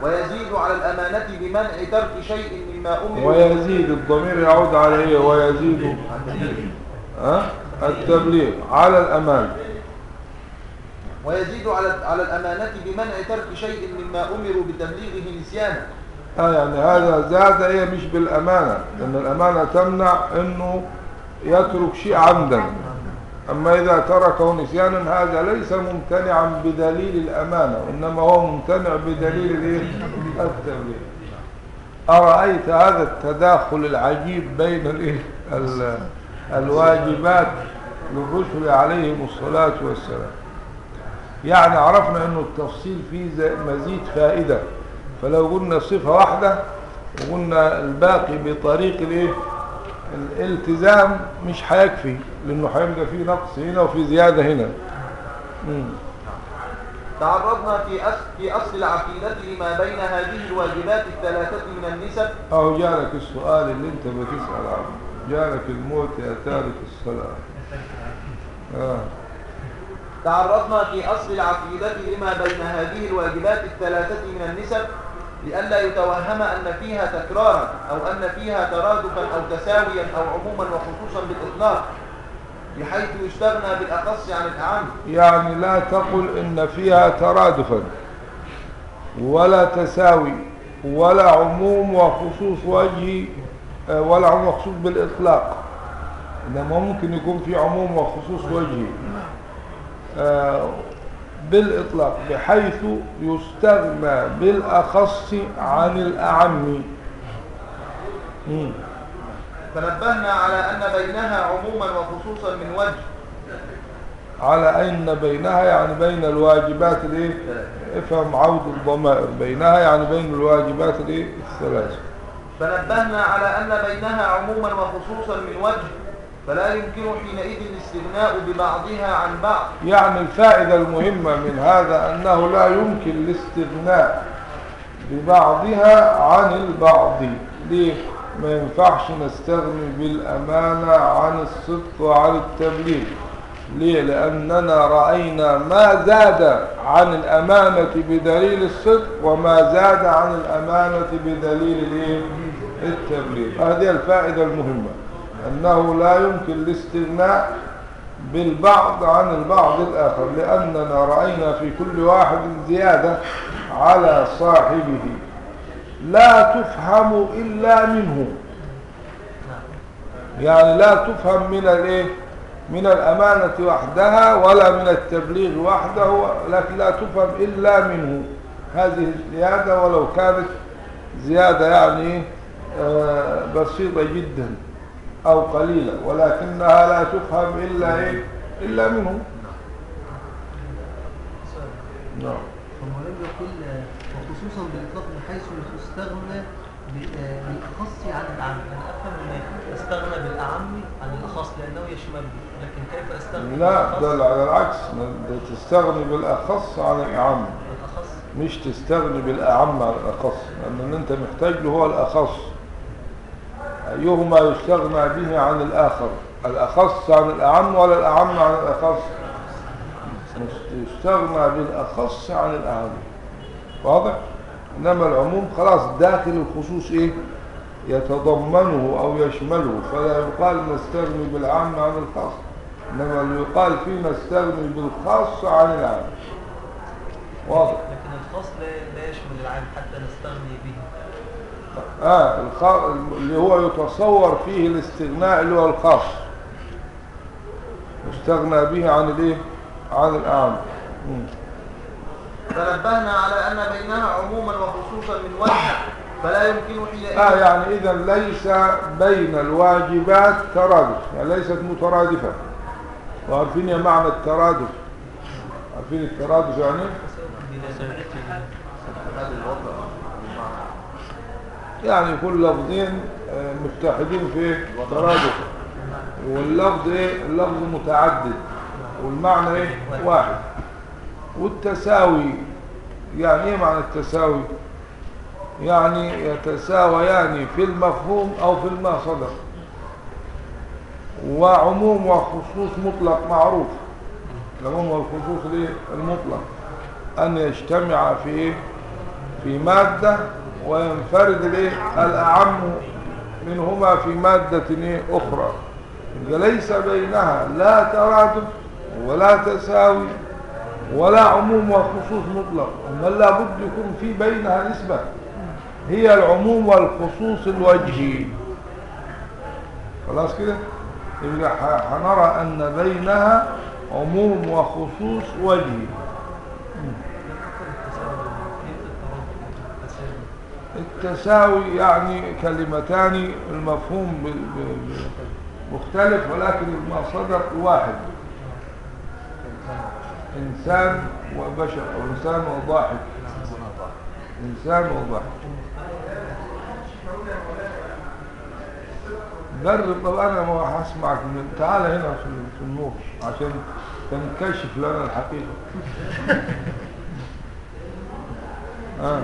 ويزيد على الأمانة بمنع ترك شيء مما أمروا ويزيد الضمير يعود على إيه ويزيد ها التبليغ على الامان ويزيد على على الأمانة بمنع ترك شيء مما أمروا بتبليغه نسيانا. آه يعني هذا زاد إيه مش بالأمانة لأن الأمانة تمنع إنه يترك شيء عمدا. أما إذا تركه نسيانا هذا ليس ممتنعا بدليل الأمانة وإنما هو ممتنع بدليل الإيه؟ التبليغ. أرأيت هذا التداخل العجيب بين الواجبات للرسل عليهم الصلاة والسلام. يعني عرفنا إنه التفصيل فيه زي- مزيد فائدة. فلو قلنا صفة واحدة وقلنا الباقي بطريق الايه؟ الالتزام مش هيكفي لأنه هيبقى فيه نقص هنا وفي زيادة هنا. مم. تعرضنا في أصل, في أصل العقيدة لما بين هذه الواجبات الثلاثة من النسب. أهو جالك السؤال اللي أنت بتسأل عنه. جالك الموت يا تارك الصلاة. آه. تعرضنا في أصل العقيدة لما بين هذه الواجبات الثلاثة من النسب. لئلا يتوهم أن فيها تكرارا أو أن فيها ترادفا أو تساويا أو عموما وخصوصا بالإطلاق بحيث يستغنى بالأخص عن الأعم. يعني لا تقل إن فيها ترادفا ولا تساوي ولا عموم وخصوص وجهي آه، ولا عموم وخصوص بالإطلاق. إنما ممكن يكون في عموم وخصوص وجهي آه، بالإطلاق بحيث يستغنى بالأخص عن الأعم. مم. فنبهنا على أن بينها عموما وخصوصا من وجه. على أن بينها يعني بين الواجبات الإيه؟ افهم عود الضمائر. بينها يعني بين الواجبات الإيه؟ الثلاث فنبهنا على أن بينها عموما وخصوصا من وجه. فلا يمكن حينئذ الاستغناء ببعضها عن بعض يعني الفائدة المهمة من هذا أنه لا يمكن الاستغناء ببعضها عن البعض ليه؟ ما ينفعش نستغني بالأمانة عن الصدق وعن التبليغ ليه؟ لأننا رأينا ما زاد عن الأمانة بدليل الصدق وما زاد عن الأمانة بدليل؟ التبليغ هذه الفائدة المهمة أنه لا يمكن الاستغناء بالبعض عن البعض الآخر لأننا رأينا في كل واحد زيادة على صاحبه. لا تفهم إلا منه. يعني لا تفهم من الإيه؟ من الأمانة وحدها ولا من التبليغ وحده لكن لا تفهم إلا منه. هذه الزيادة ولو كانت زيادة يعني آه، بسيطة جدا. أو قليلة ولكنها لا تفهم إلا إيه؟ إلا منه. نعم. هو لم يقل آه، وخصوصا بالإطلاق بحيث آه، بالأخص عن الأعم أنا أفهم أن أستغنى بالأعم عن الأخص لأنه يشمله لكن كيف أستغنى لا ده على العكس. تستغني بالأخص عن الأعم. مش تستغني بالأعم عن الأخص لأن أنت محتاج له هو الأخص. أيهما يستغنى به عن الآخر؟ الأخص عن الأعم ولا الأعم عن الأخص؟ يستغنى بالأخص عن الأعم. واضح؟ إنما العموم خلاص داخل الخصوص إيه؟ يتضمنه أو يشمله فلا يقال نستغني بالعام عن الخاص إنما يقال فيه نستغني بالخاص عن العام واضح؟ لكن الخاص لا يشمل العام حتى نستغني به. آه الخ... اللي هو يتصور فيه الاستغناء اللي هو الخاص. يستغنى به عن الايه؟ عن الأعم مم. فنبهنا على أن بينها عموما وخصوصا من وجه فلا يمكن حينئذ آه يعني إذا ليس بين الواجبات ترادف يعني ليست مترادفة. وعارفين يا معنى الترادف؟ عارفين الترادف يعني؟ يعني يكون لفظين آه، متحدين في ترادف واللفظ إيه؟ اللفظ متعدد. والمعنى إيه؟ واحد. والتساوي يعني إيه معنى التساوي؟ يعني يتساويان في المفهوم أو في المصدر وعموم وخصوص مطلق معروف. العموم والخصوص المطلق. أن يجتمع في في مادة وينفرد الايه الأعم منهما في مادة إيه أخرى ليس بينها لا ترادف ولا تساوي ولا عموم وخصوص مطلق. أما لابد يكون في بينها نسبة. هي العموم والخصوص الوجهي. خلاص كده؟ يبقى هنرى أن بينها عموم وخصوص وجهي. التساوي يعني كلمتان المفهوم مختلف ولكن المصدر واحد. إنسان وبشر أو إنسان وضاحك. إنسان وضاحك. جرب طب أنا ما هسمعك من تعال هنا في في النور عشان تنكشف لنا الحقيقة. آه.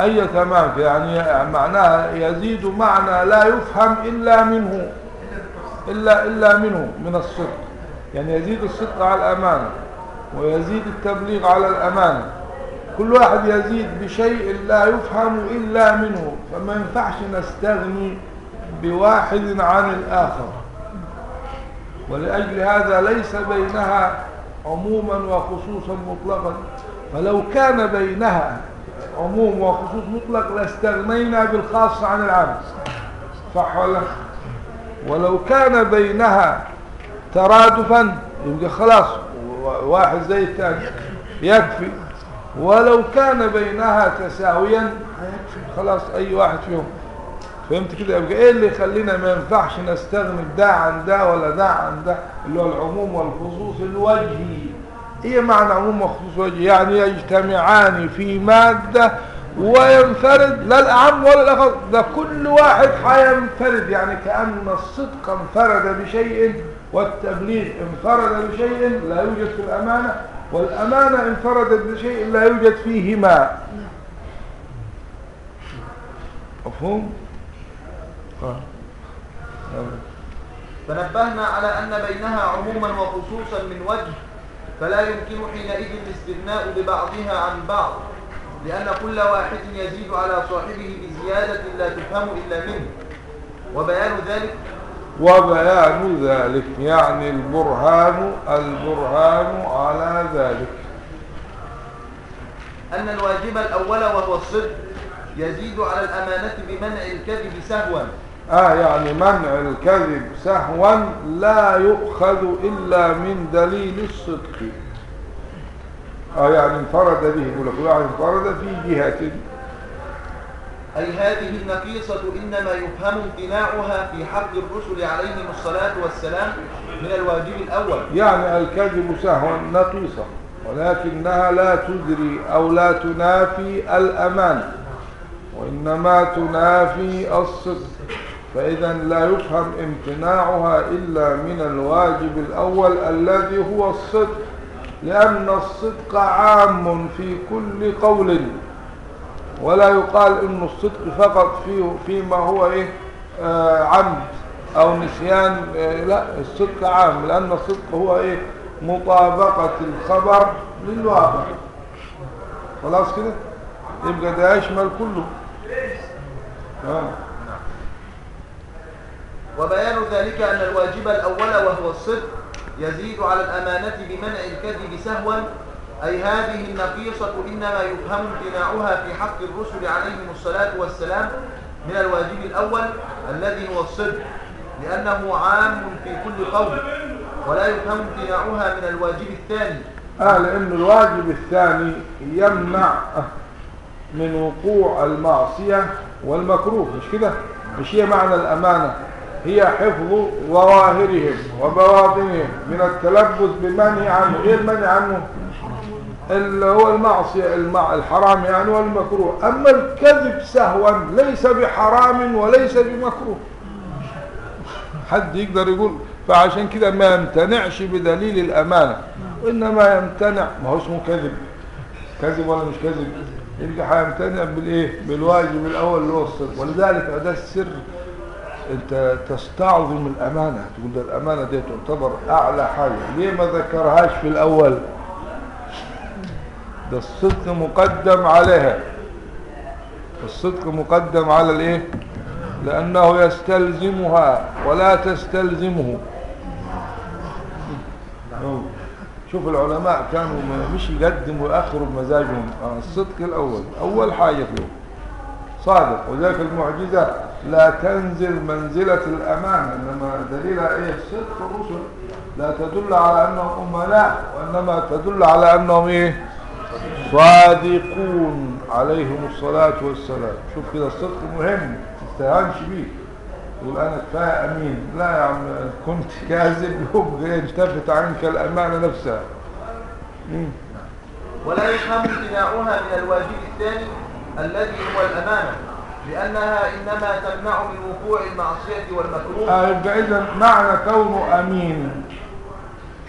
أي تمام يعني معناها يزيد معنى لا يفهم إلا منه إلا إلا منه من الصدق. يعني يزيد الصدق على الأمانة ويزيد التبليغ على الأمانة كل واحد يزيد بشيء لا يفهم إلا منه فما ينفعش نستغني بواحد عن الآخر. ولأجل هذا ليس بينها عموما وخصوصا مطلقا. فلو كان بينها عموم وخصوص مطلق لاستغنينا بالخاص عن العام. صح ولا؟ ولو كان بينها ترادفا يبقى خلاص واحد زي الثاني يكفي. ولو كان بينها تساويا خلاص أي واحد فيهم. فهمت كده؟ يبقى إيه اللي يخلينا ما ينفعش نستغني؟ ده عن ده ولا ده عن ده؟ اللي هو العموم والخصوص الوجهي. إيه معنى عموم وخصوص وجهي يعني يجتمعان في مادة وينفرد لا الأعم ولا الأخص. ده كل واحد حينفرد يعني كأن الصدق انفرد بشيء والتبليغ انفرد بشيء لا يوجد في الأمانة والأمانة انفردت بشيء لا يوجد فيهما. مفهوم؟ فنبهنا على أن بينها عموما وخصوصا من وجه فلا يمكن حينئذ الاستغناء ببعضها عن بعض لأن كل واحد يزيد على صاحبه بزيادة لا تفهم إلا منه. وبيان ذلك وبيان ذلك يعني البرهان البرهان على ذلك. أن الواجب الأول وهو الصدق يزيد على الأمانة بمنع الكذب سهوا. آه يعني منع الكذب سهوا لا يؤخذ إلا من دليل الصدق. آه يعني انفرد به يقول لك واحد انفرد في جهة. أي هذه النقيصة إنما يفهم امتناعها في حق الرسل عليهم الصلاة والسلام من الواجب الأول. يعني الكذب سهوا نقيصة ولكنها لا تدري أو لا تنافي الأمان وإنما تنافي الصدق. فإذا لا يفهم امتناعها إلا من الواجب الأول الذي هو الصدق لأن الصدق عام في كل قول. ولا يقال إن الصدق فقط فيه فيما هو إيه؟ آه عمد أو نسيان. آه لا الصدق عام لأن الصدق هو إيه؟ مطابقة الخبر للواقع. خلاص كده؟ يبقى ده يشمل كله. آه. وبيان ذلك أن الواجب الأول وهو الصدق يزيد على الأمانة بمنع الكذب سهوا أي هذه النقيصة إنما يفهم امتناعها في حق الرسل عليهم الصلاة والسلام من الواجب الأول الذي هو الصدق لأنه عام في كل قول ولا يفهم امتناعها من الواجب الثاني. آه لأن الواجب الثاني يمنع من وقوع المعصية والمكروه مش كده؟ مش هي معنى الأمانة. هي حفظ ظواهرهم وبواطنهم من التلبس بالمنهي عنه. إيه المنهي عنه. اللي هو المعصية المع... الحرام يعني والمكروه. أما الكذب سهوا ليس بحرام وليس بمكروه. حد يقدر يقول فعشان كده ما يمتنعش بدليل الأمانة. وإنما يمتنع ما هو اسمه كذب. كذب ولا مش كذب؟ يبقى هيمتنع بالإيه؟ بالواجب الأول اللي هو الصدق ولذلك ده السر أنت تستعظم الأمانة. تقول ده الأمانة دي تعتبر أعلى حاجة. ليه ما ذكرهاش في الأول؟ ده الصدق مقدم عليها. الصدق مقدم على الإيه؟ لأنه يستلزمها ولا تستلزمه. شوف العلماء كانوا مش يقدموا ويأخروا بمزاجهم آه، الصدق الأول. أول حاجة فيهم. صادق. وذلك المعجزة لا تنزل منزلة الأمانة إنما دليلها إيه؟ صدق الرسل. لا تدل على أنهم أمناء وإنما تدل على أنهم إيه؟ صادقون. عليهم الصلاة والسلام. شوف كده الصدق مهم. تستهانش بيه. يقول أنا كفاية أمين. لا يا عم كنت كاذب يبقى يلتفت عنك الأمانة نفسها. ولا يفهم امتناعها من الواجب الثاني الذي هو الأمانة. لأنها إنما تمنع من وقوع المعصية والمكروه. آه، يبقى إذا معنى كونه أمين.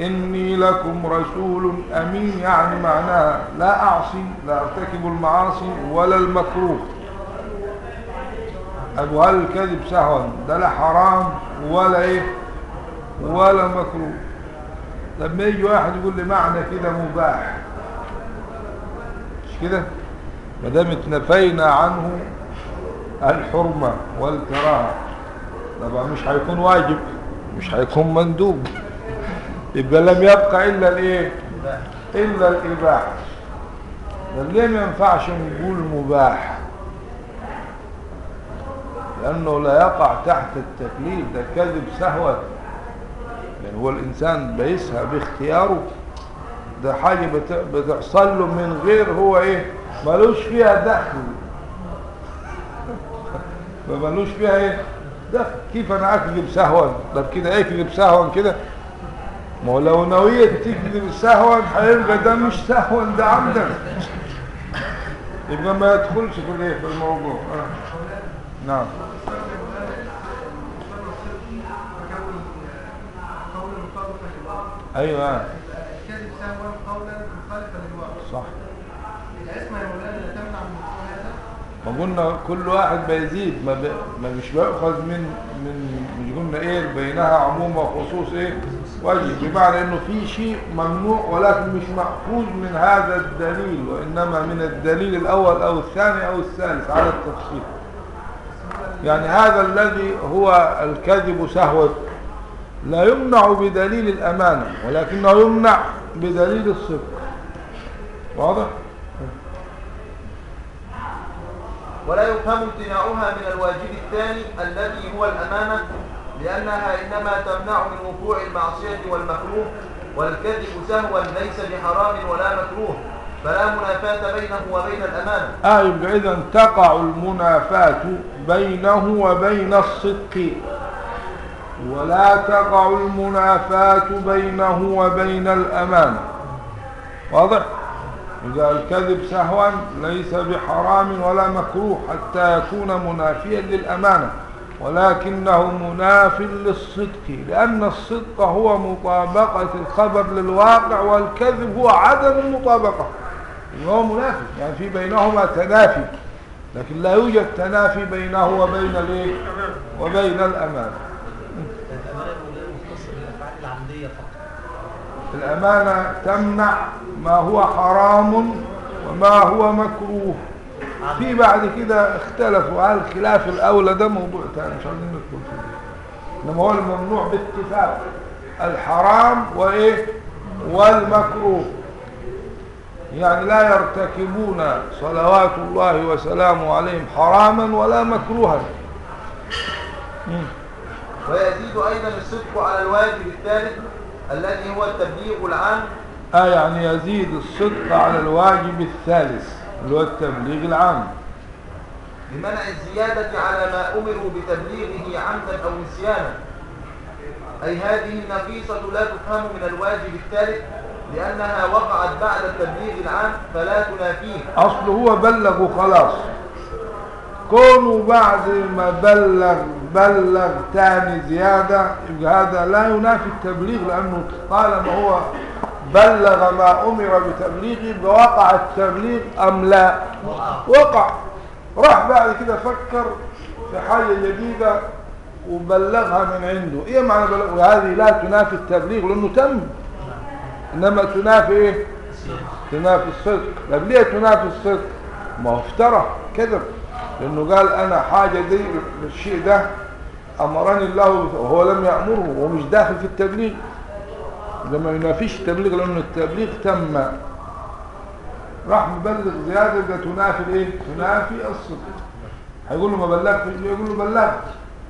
إني لكم رسول أمين يعني معناها لا أعصي لا أرتكب المعاصي ولا المكروه. أبو هل الكذب سهوا ده لا حرام ولا إيه؟ ولا مكروه. لما يجي واحد يقول لي معنى كده مباح. مش كده؟ ما دام اتنفينا عنه الحرمة والكراهة. طبعا مش هيكون واجب مش هيكون مندوب. يبقى لم يبقى إلا الإيه؟ إلا الإباحة. طب ليه ما ينفعش نقول مباح لأنه لا يقع تحت التكليف ده كذب سهوة. يعني هو الإنسان بيسهى باختياره. ده حاجة بت- بتحصل له من غير هو إيه؟ ملوش فيها دخل. ما ملوش فيها إيه؟ دخل كيف أنا أكذب سهوا؟ طب كده إيه أكذب سهوا كده؟ ما هو لو نوية تكذب سهوا هيبقى ده مش سهوا ده عمدا. يبقى ما يدخلش في الايه في الموضوع. آه. نعم. أيوه. آه. كذب سهوا قولا مخالفا للواقع صح. العصمة يا مولانا لا تمنع من وقوع هذا ما قلنا كل واحد بيزيد ما, ب... ما مش بيأخذ من من مش قلنا إيه بينها عموم وخصوص إيه؟ وجه بمعنى إنه في شيء ممنوع ولكن مش مأخوذ من هذا الدليل وإنما من الدليل الأول أو الثاني أو الثالث على التفصيل. يعني هذا الذي هو الكذب سهوا لا يمنع بدليل الأمانة ولكنه يمنع بدليل الصدق. واضح؟ ولا يفهم امتناعها من الواجب الثاني الذي هو الأمانة لأنها إنما تمنع من وقوع المعصية والمكروه والكذب سهوا ليس بحرام ولا مكروه فلا منافاة بينه وبين الأمانة. آه يبقى إذا تقع المنافاة بينه وبين الصدق. ولا تقع المنافاة بينه وبين الأمانة. واضح؟ إذا الكذب سهوا ليس بحرام ولا مكروه حتى يكون منافيا للأمانة ولكنه مناف للصدق لأن الصدق هو مطابقة الخبر للواقع والكذب هو عدم المطابقة. هو منافي يعني في بينهما تنافي لكن لا يوجد تنافي بينه وبين الإيه؟ وبين الأمانة مولانا مختصة بالأفعال العمدية فقط الأمانة تمنع ما هو حرام وما هو مكروه. في بعد كده اختلفوا. هل خلاف الأولى ده موضوع تاني؟ مش عايزين ندخل فيه. إنما هو الممنوع باتفاق الحرام وإيه؟ والمكروه. يعني لا يرتكبون صلوات الله وسلامه عليهم حراما ولا مكروها. ويزيد أيضا الصدق على الواجب الثالث الذي هو التبليغ العام. آه يعني يزيد الصدق على الواجب الثالث اللي هو التبليغ العام. بمنع الزيادة على ما أمروا بتبليغه عمدا أو نسيانا. أي هذه النقيصة لا تفهم من الواجب الثالث لأنها وقعت بعد التبليغ العام فلا تنافيه. أصله هو بلغ وخلاص كونه بعد ما بلغ بلغ تاني زيادة يبقى هذا لا ينافي التبليغ لأنه طالما هو بلغ ما أمر بتبليغه وقع التبليغ أم لا؟ وقع. راح بعد كده فكر في حاجة جديدة وبلغها من عنده. إيه معنى بلغ؟ وهذه لا تنافي التبليغ لأنه تم. إنما تنافي إيه؟ تنافي الصدق. طب ليه تنافي الصدق؟ ما هو افترى كذب. لأنه قال أنا حاجة دي الشيء ده أمرني الله وهو لم يأمره وهو مش داخل في التبليغ. ده ما ينافيش التبليغ لأن التبليغ تم. راح مبلغ زيادة ده تنافي الايه تنافي الصدق. هيقول له ما بلغتش يقول له بلغت.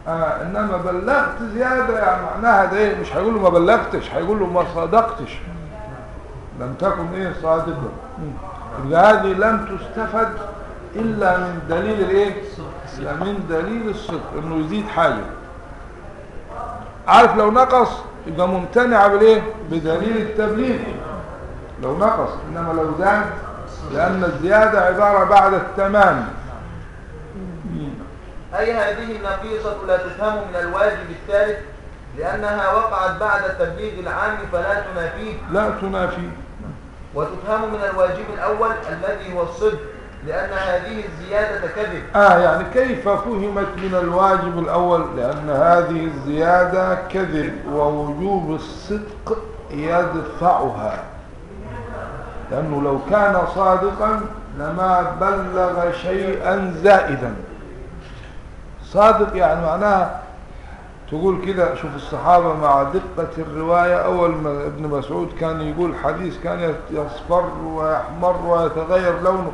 آه إنما بلغت زيادة يعني معناها ده إيه؟ مش هيقول له ما بلغتش هيقول له ما صدقتش. لم تكن إيه؟ صادقا هذه لم تستفد إلا من دليل الإيه؟ إلا من دليل الصدق إنه يزيد حاجة. عارف لو نقص يبقى ممتنع بالإيه؟ بدليل التبليغ. لو نقص إنما لو زاد لأن الزيادة عبارة بعد التمام. أي هذه النقيصة لا تفهم من الواجب الثالث؟ لأنها وقعت بعد التبليغ العام فلا تنافيه. لا تنافي وتفهم من الواجب الأول الذي هو الصدق. لأن هذه الزيادة كذب. آه يعني كيف فهمت من الواجب الأول؟ لأن هذه الزيادة كذب ووجوب الصدق يدفعها. لأنه لو كان صادقا لما بلغ شيئا زائدا. صادق يعني معناها تقول كده شوف الصحابة مع دقة الرواية أول ما ابن مسعود كان يقول حديث كان يصفر ويحمر ويتغير لونه.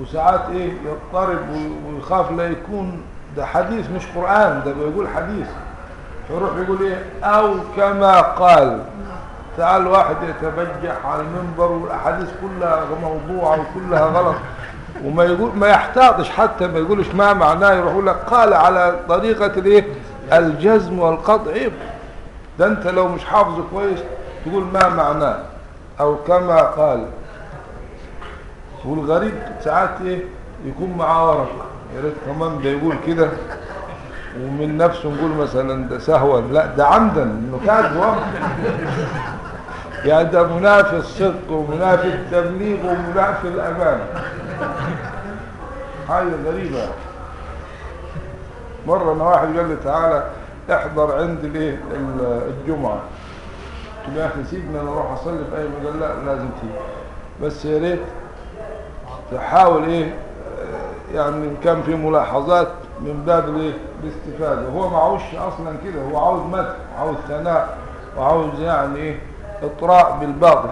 وساعات إيه يضطرب ويخاف لا يكون. ده حديث مش قرآن ده بيقول حديث. فيروح يقول إيه؟ أو كما قال. تعال واحد يتبجح على المنبر والأحاديث كلها موضوعة وكلها غلط. وما يقول ما يحتاطش حتى ما يقولش ما معناه. يروح يقول لك قال على طريقة الإيه؟ الجزم والقطع. إيه؟ ده أنت لو مش حافظه كويس تقول ما معناه. أو كما قال. والغريب ساعات إيه يكون معاه ورق. يا ريت كمان ده يقول كده ومن نفسه نقول مثلا ده سهوا لا ده عمدا إنه ورق يعني ده منافي الصدق ومنافي التبليغ ومنافي الأمانة حاجة غريبة. مرة أنا واحد قال لي تعالى احضر عندي الايه الجمعة. قلت له يا أخي سيبني أنا أروح أصلي في أي مجال. لا لازم تيجي بس يا ريت تحاول إيه يعني كان في ملاحظات من باب الايه الاستفادة. هو معهوش أصلا كده هو عاوز مدح وعاوز ثناء وعاوز يعني إيه إطراء بالباطل.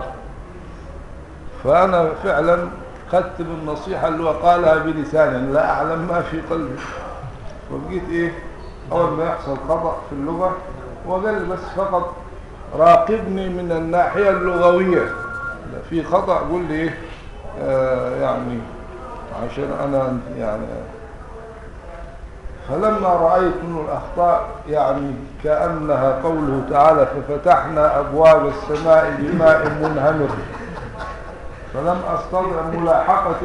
فأنا فعلا خدت بالنصيحة اللي هو قالها بلساني لا أعلم ما في قلبي. وبقيت إيه أول ما يحصل خطأ في اللغة وقال بس فقط راقبني من الناحية اللغوية. في خطأ قول لي آه يعني عشان أنا يعني فلما رأيت أن الأخطاء يعني كأنها قوله تعالى ففتحنا أبواب السماء بماء منهمر. فلم أستطع ملاحقة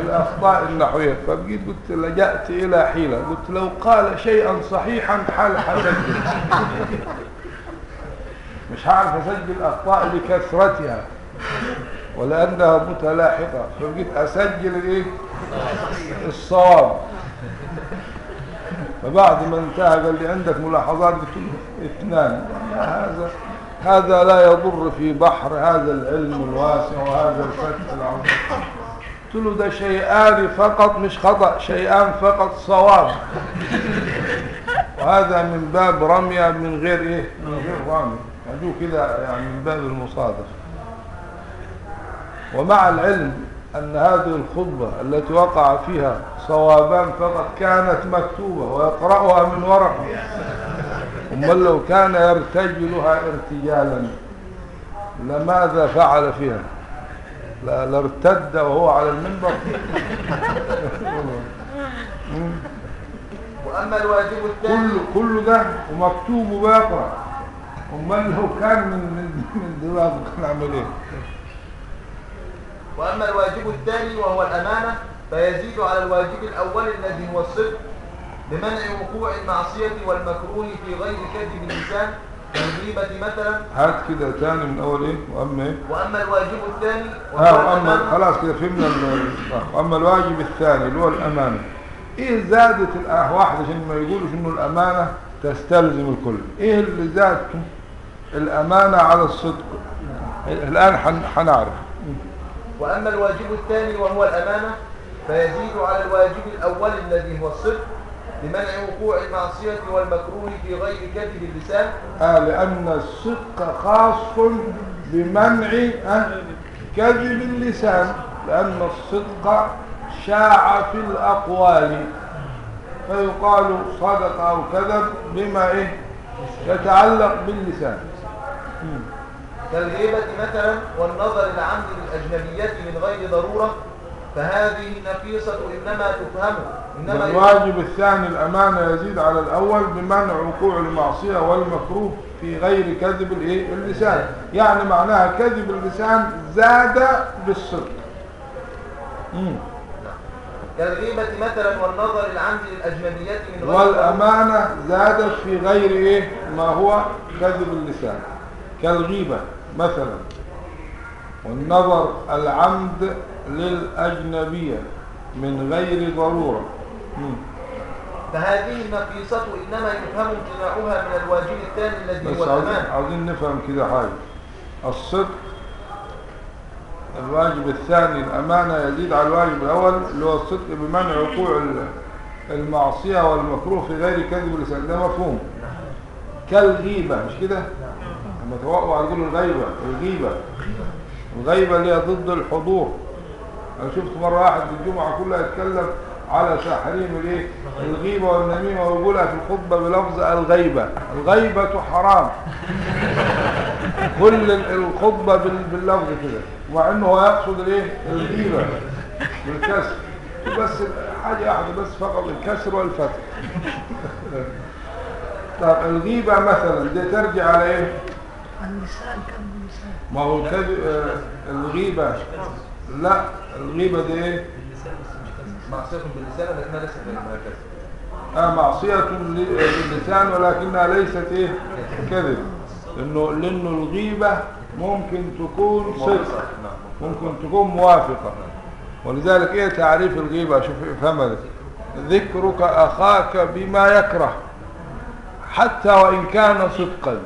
الأخطاء النحوية. فبقيت قلت لجأت إلى حيلة. قلت لو قال شيئا صحيحا حال حسجل مش هعرف أسجل أخطاء لكثرتها ولأنها متلاحقة. فبقيت أسجل الإيه الصواب. فبعد ما انتهى قال لي عندك ملاحظات؟ قلت له اثنان. هذا هذا لا يضر في بحر. هذا العلم الواسع وهذا الفتح العظيم. قلت له ده شيئان فقط مش خطأ. شيئان فقط صواب. وهذا من باب رمية من غير إيه؟ من غير رمي كده يعني من باب المصادف ومع العلم أن هذه الخطبة التي وقع فيها صوابان فقط كانت مكتوبة ويقرأها من ورقة أما لو كان يرتجلها ارتجالا لماذا فعل فيها؟ لا لارتد وهو على المنبر. وأما الواجب الثاني كل كل ده ومكتوب وبيقرأ أمال لو كان من من من دماغه كان عمل إيه؟ وأما الواجب الثاني وهو الأمانة فيزيد على الواجب الأول الذي هو الصدق بمنع وقوع المعصية والمكروه في غير كذب اللسان كالغيبة مثلا. هات كده تاني من أول إيه؟ وأما إيه؟ وأما الواجب الثاني ها وأما خلاص كده فهمنا وأما الواجب الثاني اللي هو الأمانة. إيه زادت الآه واحد عشان ما يقولوش إنه الأمانة تستلزم الكل. إيه اللي زادته؟ الأمانة على الصدق. الآن حن- حنعرف. وأما الواجب الثاني وهو الأمانة فيزيد على الواجب الأول الذي هو الصدق بمنع وقوع المعصية والمكروه في غير كذب اللسان. آه لأن الصدق خاص بمنع كذب اللسان لأن الصدق شاع في الأقوال. فيقال صدق أو كذب بما إيه؟ يتعلق باللسان. كالغيبة مثلا والنظر العمد للأجنبية من غير ضرورة فهذه النفيسة إنما تفهم. إنما الواجب الثاني الأمانة يزيد على الأول بمنع وقوع المعصية والمكروه في غير كذب؟ اللسان. يعني معناها كذب اللسان زاد بالصدق. كالغيبة مثلا والنظر العمد للأجنبية من غير والأمانة زادت في غير إيه؟ ما هو كذب اللسان. كالغيبة. مثلا والنظر العمد للأجنبية من غير ضرورة. فهذه النفيسة إنما يفهم امتناعها من الواجب الثاني الذي هو الأمان. عاوزين نفهم كده حاجة. الصدق الواجب الثاني الأمانة يزيد على الواجب الأول اللي هو الصدق بمنع وقوع ال- المعصية والمكروه في غير كذب اللسان ده مفهوم. كالغيبة مش كده؟ لما توقعوا هتقول الغيبة الغيبة. الغيبة اللي هي ضد الحضور. أنا شفت مرة واحد في الجمعة كلها يتكلم على تحريم الإيه؟ الغيبة والنميمة ويقولها في الخطبة بلفظ الغيبة. الغيبة حرام. كل ال- الخطبة بال- باللفظ كده. مع إنه هو يقصد الإيه؟ الغيبة بالكسر بس حاجة واحدة بس فقط الكسر والفتح. طب الغيبة مثلا دي ترجع على إيه؟ ما هو الكذب آه، الغيبة. لا الغيبة دي إيه؟ معصية باللسان لكنها ليست بالمركز آه معصية باللسان ولكنها ليست إيه؟ كذب. لأنه لأنه الغيبة ممكن تكون صدق. ممكن تكون موافقة. ولذلك إيه تعريف الغيبة؟ شوف افهمها. ذكرك أخاك بما يكره حتى وإن كان صدقا.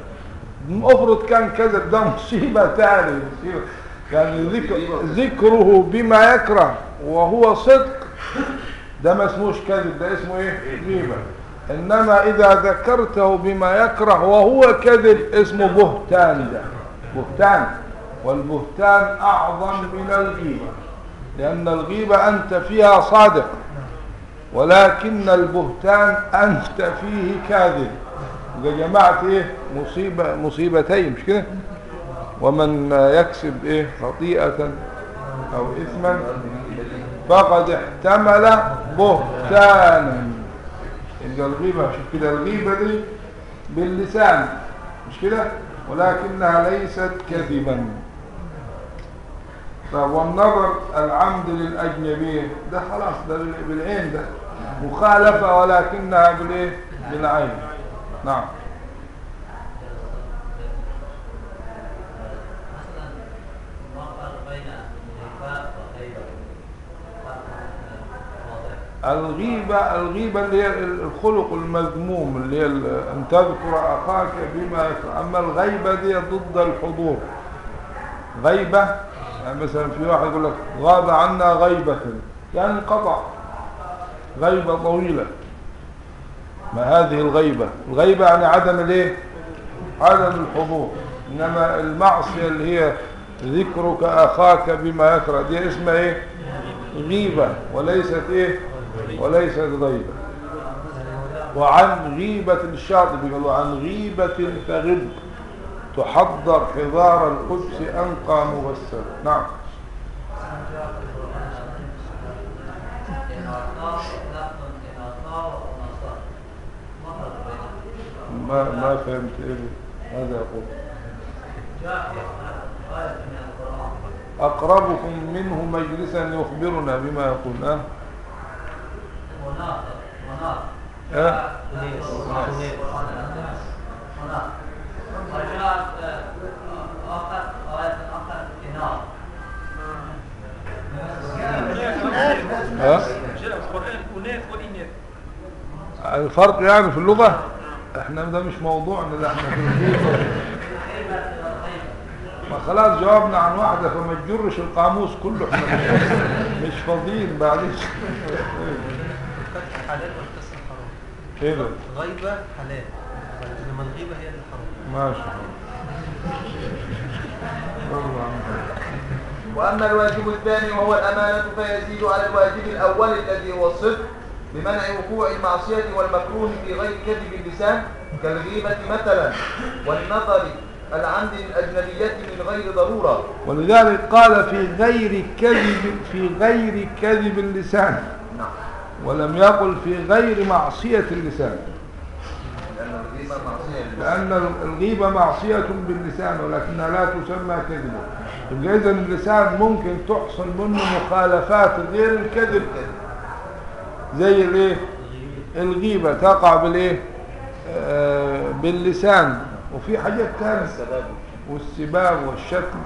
افرض كان كذب ده مصيبة تاني مصيبة يعني ذكر ذكره بما يكره وهو صدق. ده ما اسموش كذب ده اسمه إيه؟ غيبة إنما إذا ذكرته بما يكره وهو كذب اسمه بهتان ده. بهتان. والبهتان أعظم من الغيبة. لأن الغيبة أنت فيها صادق ولكن البهتان أنت فيه كاذب. يبقى جمعت إيه؟ مصيبة مصيبتين مش كده؟ ومن يكسب إيه؟ خطيئة أو إثما فقد احتمل بهتانا. يبقى الغيبة شوف كده الغيبة دي باللسان مش كده؟ ولكنها ليست كذبا. طب والنظر العمد للأجنبية ده خلاص ده بال- بالعين ده مخالفة ولكنها بالإيه؟ بالعين. نعم. الغيبة الغيبة اللي هي الخلق المذموم اللي هي أن تذكر أخاك بما أما الغيبة دي ضد الحضور. غيبة؟ يعني مثلا في واحد يقول لك غاب عنا غيبة. يعني انقطع غيبة طويلة. ما هذه الغيبة؟ الغيبة يعني عدم الايه؟ عدم الحضور. إنما المعصية اللي هي ذكرك أخاك بما يكره دي اسمها إيه؟ غيبة وليست إيه؟ وليست غيبة. وعن غيبة الشاطئ قالوا عن غيبة فغب تحضر حضار القدس أنقى مغسل نعم. ما ما فهمت إيه ماذا يقول أقربكم منه مجلسا يخبرنا بما يقول أه؟ أه؟ الفرق يعني في اللغة إحنا ده مش موضوعنا ده إحنا في الغيبة ما خلاص جاوبنا عن واحدة فما تجرش القاموس كله. إحنا مش, مش فاضيين معلش الفتح حلال والكسر حرام إيه ده؟ غيبة حلال. إنما الغيبة هي اللي حرام. ماشي الله. وأما الواجب الثاني وهو الأمانة فيزيد على الواجب الأول الذي هو الصدق بمنع وقوع المعصية والمكروه في غير كذب اللسان كالغيبة مثلا والنظر العمد للأجنبية من غير ضرورة. ولذلك قال في غير كذب في غير كذب اللسان. نعم. ولم يقل في غير معصية اللسان. لأن الغيبة معصية للسان. لأن الغيبة معصية باللسان ولكنها لا تسمى كذبا. يبقى إذا اللسان ممكن تحصل منه مخالفات غير الكذب. زي الايه؟ الغيبة تقع بالايه؟ آه باللسان. وفي حاجات تانية. السباب والسباب والشتم.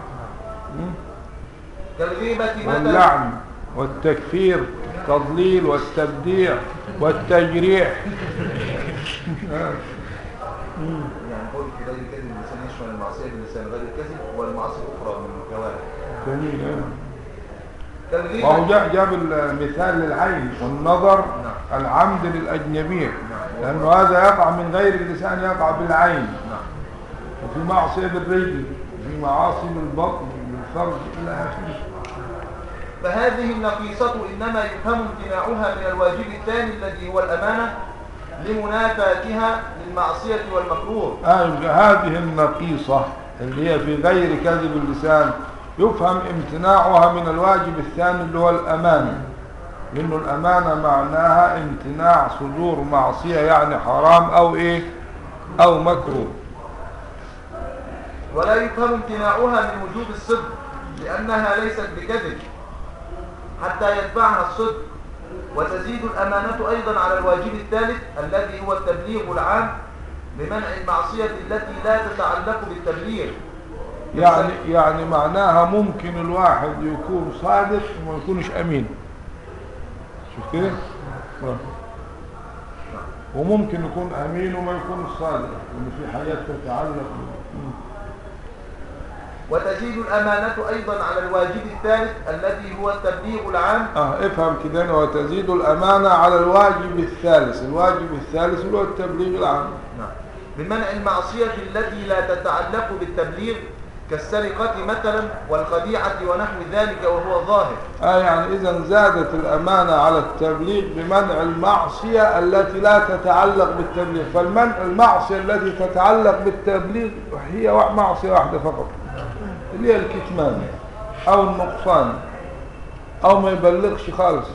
كالغيبة واللعن والتكفير والتضليل والتبديع والتجريح. يعني قول في غير كذب اللسان يشمل المعصية باللسان؟ غير الكذب والمعاصي الأخرى من الجوارح جميل وهو كالغيبة جاب جاب المثال للعين والنظر العمد للأجنبية. لأنه هذا يقع من غير اللسان يقع بالعين. وفي معصية بالرجل وفي معاصي بالبطن بالفرج إلى آخره. فهذه النقيصة إنما يفهم امتناعها من الواجب الثاني الذي هو الأمانة لمنافاتها للمعصية والمكروه. آه هذه النقيصة اللي هي في غير كذب اللسان. يفهم امتناعها من الواجب الثاني اللي هو الأمانة لأنه الأمانة معناها امتناع صدور معصية يعني حرام أو إيه؟ أو مكروه. ولا يفهم امتناعها من وجوب الصدق لأنها ليست بكذب حتى يتبعها الصدق. وتزيد الأمانة أيضا على الواجب الثالث الذي هو التبليغ العام بمنع المعصية التي لا تتعلق بالتبليغ. يعني يعني معناها ممكن الواحد يكون صادق وما يكونش أمين شوف كده آه. وممكن يكون أمين وما يكونش صادق لأن في حاجات تتعلق. وتزيد الأمانة أيضا على الواجب الثالث الذي هو التبليغ العام آه افهم كده وتزيد الأمانة على الواجب الثالث الواجب الثالث هو التبليغ العام نعم. بمنع المعصية التي لا تتعلق بالتبليغ كالسرقة مثلا والخديعة ونحو ذلك وهو ظاهر. آه يعني إذا زادت الأمانة على التبليغ بمنع المعصية التي لا تتعلق بالتبليغ. فالمنع المعصية التي تتعلق بالتبليغ هي معصية واحدة فقط. اللي هي الكتمان أو النقصان أو ما يبلغش خالص.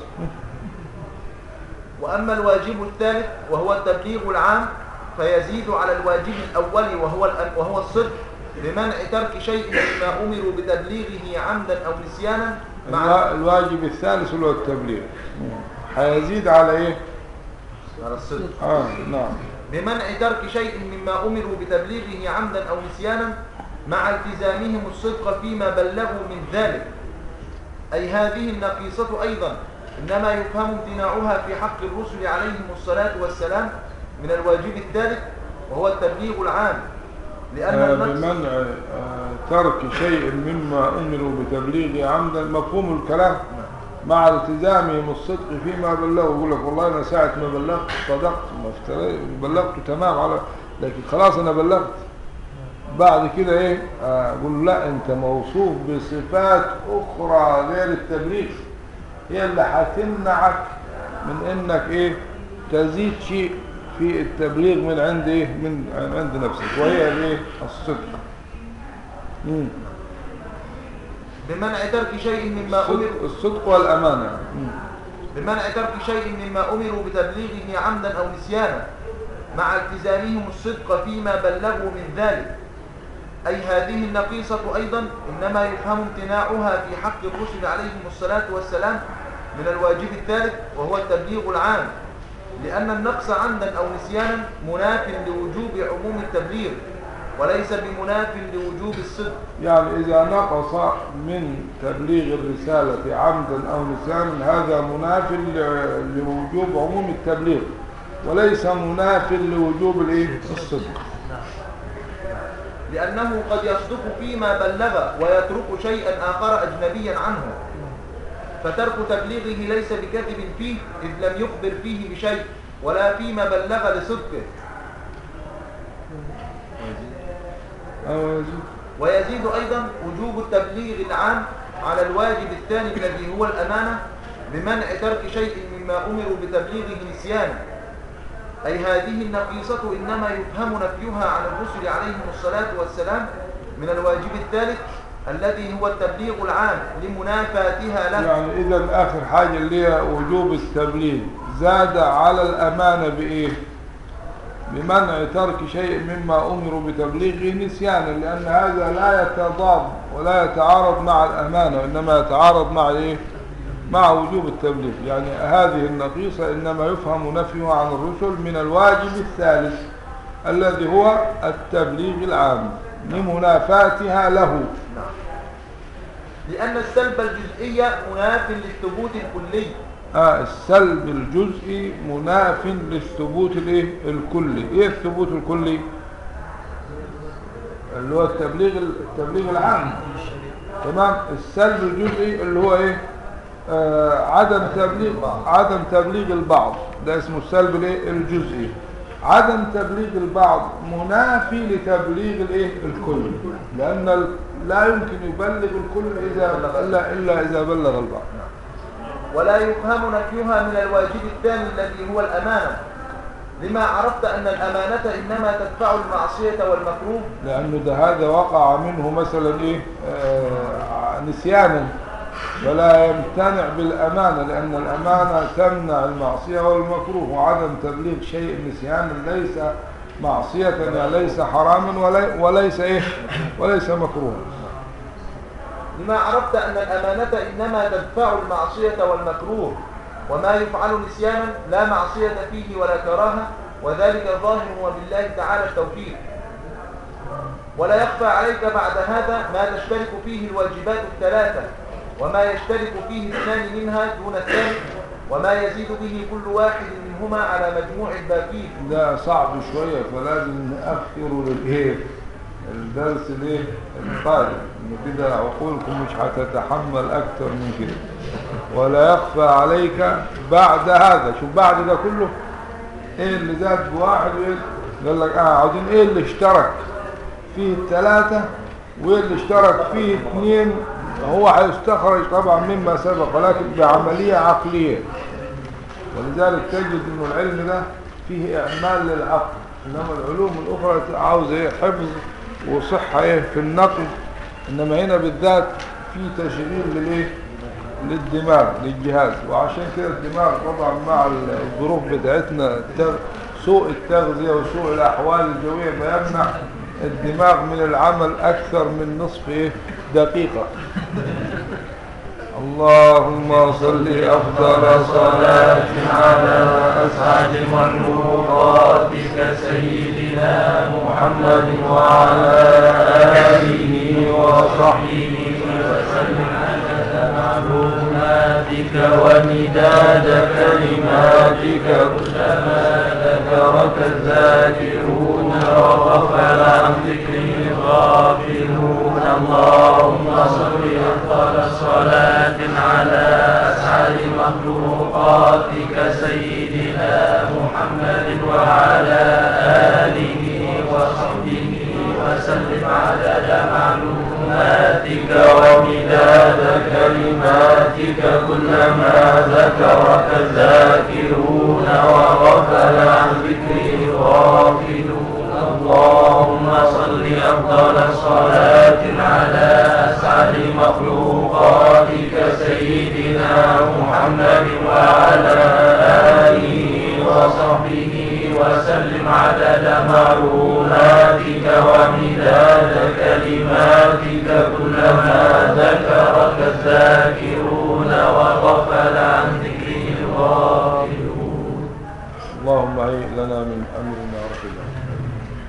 وأما الواجب الثالث وهو التبليغ العام فيزيد على الواجب الأول وهو وهو الصدق. بمنع ترك شيء مما أمروا بتبليغه عمدا أو نسيانا؟ مع الوا- الواجب الثالث هو التبليغ. هيزيد على إيه؟ على الصدق. آه نعم. بمنع ترك شيء مما أمروا بتبليغه عمدا أو نسيانا؟ مع التزامهم الصدق فيما بلغوا من ذلك. أي هذه النقيصة أيضا إنما يفهم امتناعها في حق الرسل عليهم الصلاة والسلام من الواجب الثالث وهو التبليغ العام. بمنع آه، ترك شيء مما أمروا بتبليغه عمدا مفهوم الكلام. مع التزامهم الصدق فيما بلغوا يقول لك والله أنا ساعة ما بلغت صدقت ما بلغت تمام على لكن خلاص أنا بلغت. بعد كده إيه؟ آه، أقول لا أنت موصوف بصفات أخرى غير التبليغ. هي اللي هتمنعك من إنك إيه؟ تزيد شيء. في التبليغ من عند إيه؟ من عند نفسك. وهي الإيه الصدق. مم. بمنع ترك شيء مما أمروا الصدق, مم. بمنع ترك شيء مما أمروا بتبليغه عمدا أو نسيانا مع التزامهم الصدق فيما بلغوا من ذلك. أي هذه النقيصة أيضا إنما يفهم امتناعها في حق الرسل عليهم الصلاة والسلام من الواجب الثالث وهو التبليغ العام. لأن النقص عمدا أو نسيانا مناف لوجوب عموم التبليغ وليس بمناف لوجوب الصدق. يعني إذا نقص من تبليغ الرسالة عمدا أو نسيانا هذا مناف لوجوب عموم التبليغ وليس مناف لوجوب الإيه؟ الصدق. لأنه قد يصدق فيما بلغ ويترك شيئا آخر أجنبيا عنه. فترك تبليغه ليس بكذب فيه إذ لم يخبر فيه بشيء ولا فيما بلغ لصدقه. ويزيد أيضا وجوب التبليغ العام على الواجب الثاني الذي هو الأمانة بمنع ترك شيء مما أمروا بتبليغه نسيانا أي هذه النقيصة إنما يفهم نفيها عن الرسل عليهم الصلاة والسلام من الواجب الثالث الذي هو التبليغ العام لمنافاتها له يعني إذا آخر حاجة اللي هي وجوب التبليغ زاد على الأمانة بإيه؟ بمنع ترك شيء مما أمروا بتبليغه نسيانا لأن هذا لا يتضاد ولا يتعارض مع الأمانة وإنما يتعارض مع إيه؟ مع وجوب التبليغ يعني هذه النقيصة إنما يفهم نفيها عن الرسل من الواجب الثالث الذي هو التبليغ العام لمنافاتها له. لأن السلب الجزئي مناف للثبوت الكلي. آه السلب الجزئي مناف للثبوت الايه؟ الكلي. إيه الثبوت الكلي؟ اللي هو التبليغ التبليغ العام. تمام؟ السلب الجزئي اللي هو إيه؟ آه عدم تبليغ عدم تبليغ البعض. ده اسمه السلب الايه؟ الجزئي. عدم تبليغ البعض منافي لتبليغ الايه؟ الكل. لأن لا يمكن يبلغ الكل اذا الا إلا إذا بلغ البعض. ولا يفهم نفيها من الواجب الثاني الذي هو الأمانة. لما عرفت أن الأمانة إنما تدفع المعصية والمكروه. لأنه ده هذا وقع منه مثلا إيه؟ آه نسيانا. فلا يمتنع بالأمانة لأن الأمانة تمنع المعصية والمكروه وعدم تبليغ شيء نسيانا ليس معصية يعني ليس حراما ولي وليس إيه وليس مكروها. لما عرفت أن الأمانة إنما تدفع المعصية والمكروه وما يفعل نسيانا لا معصية فيه ولا كراهة وذلك ظاهر وبالله تعالى التوفيق. ولا يخفى عليك بعد هذا ما تشترك فيه الواجبات الثلاثة. وما يشترك فيه اثنان منها دون الثالث وما يزيد به كل واحد منهما على مجموع الباقين. ده صعب شوية فلازم نأخره للايه الدرس الايه القادم إن كده عقولكم مش هتتحمل أكتر من كده. ولا يخفى عليك بعد هذا. شوف بعد ده كله إيه اللي زاد بواحد وإيه؟ قال لك آه عاوزين إيه اللي اشترك فيه الثلاثة وإيه اللي اشترك فيه اثنين هو هيستخرج طبعا مما سبق ولكن بعملية عقلية. ولذلك تجد ان العلم ده فيه إعمال للعقل. إنما العلوم الأخرى عاوزة إيه؟ حفظ وصحة إيه؟ في النقل. إنما هنا بالذات في تشغيل للإيه؟ للدماغ للجهاز. وعشان كده الدماغ طبعا مع الظروف بتاعتنا. سوء التغذية وسوء الأحوال الجوية بيمنع الدماغ من العمل أكثر من نصف إيه؟ دقيقة. اللهم صل أفضل صلاة على اسعد مخلوقاتك سيدنا محمد وعلى آله وصحبه وسلم. معلوماتك ومداد كلماتك كلما ذكرك الذاكرون وغفل عن ذكره الغافلون اللهم صل أفضل صلاة على أسعد مخلوقاتك سيدنا محمد وعلى آله وصحبه وسلم عدد معلوماتك ومداد كلماتك كلما ذكرك الذاكرون وغفل عن ذكره الغافلون. اللهم صل أفضل صلاة على أسعد مخلوقاتك سيدنا محمد وعلى آله وصحبه وسلم عدد معلوماتك ومداد كلماتك كلما ذكرك الذاكرون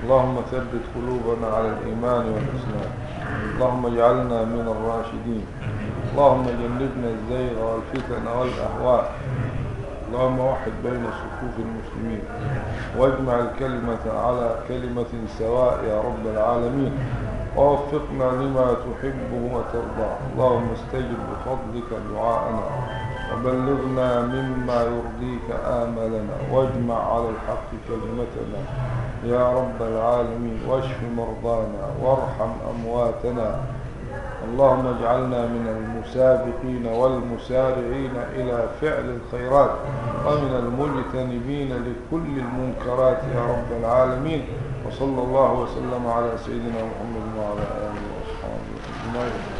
اللهم ثبت قلوبنا على الإيمان والإسلام. اللهم اجعلنا من الراشدين. اللهم جنبنا الزيغ والفتن والأهواء. اللهم وحد بين صفوف المسلمين. واجمع الكلمة على كلمة سواء يا رب العالمين. ووفقنا لما تحبه وترضى اللهم استجب بفضلك دعاءنا. وبلغنا مما يرضيك آملنا. واجمع على الحق كلمتنا. يا رب العالمين واشف مرضانا وارحم أمواتنا. اللهم اجعلنا من المسابقين والمسارعين إلى فعل الخيرات ومن المجتنبين لكل المنكرات يا رب العالمين. وصلى الله وسلم على سيدنا محمد وعلى آله وأصحابه أجمعين.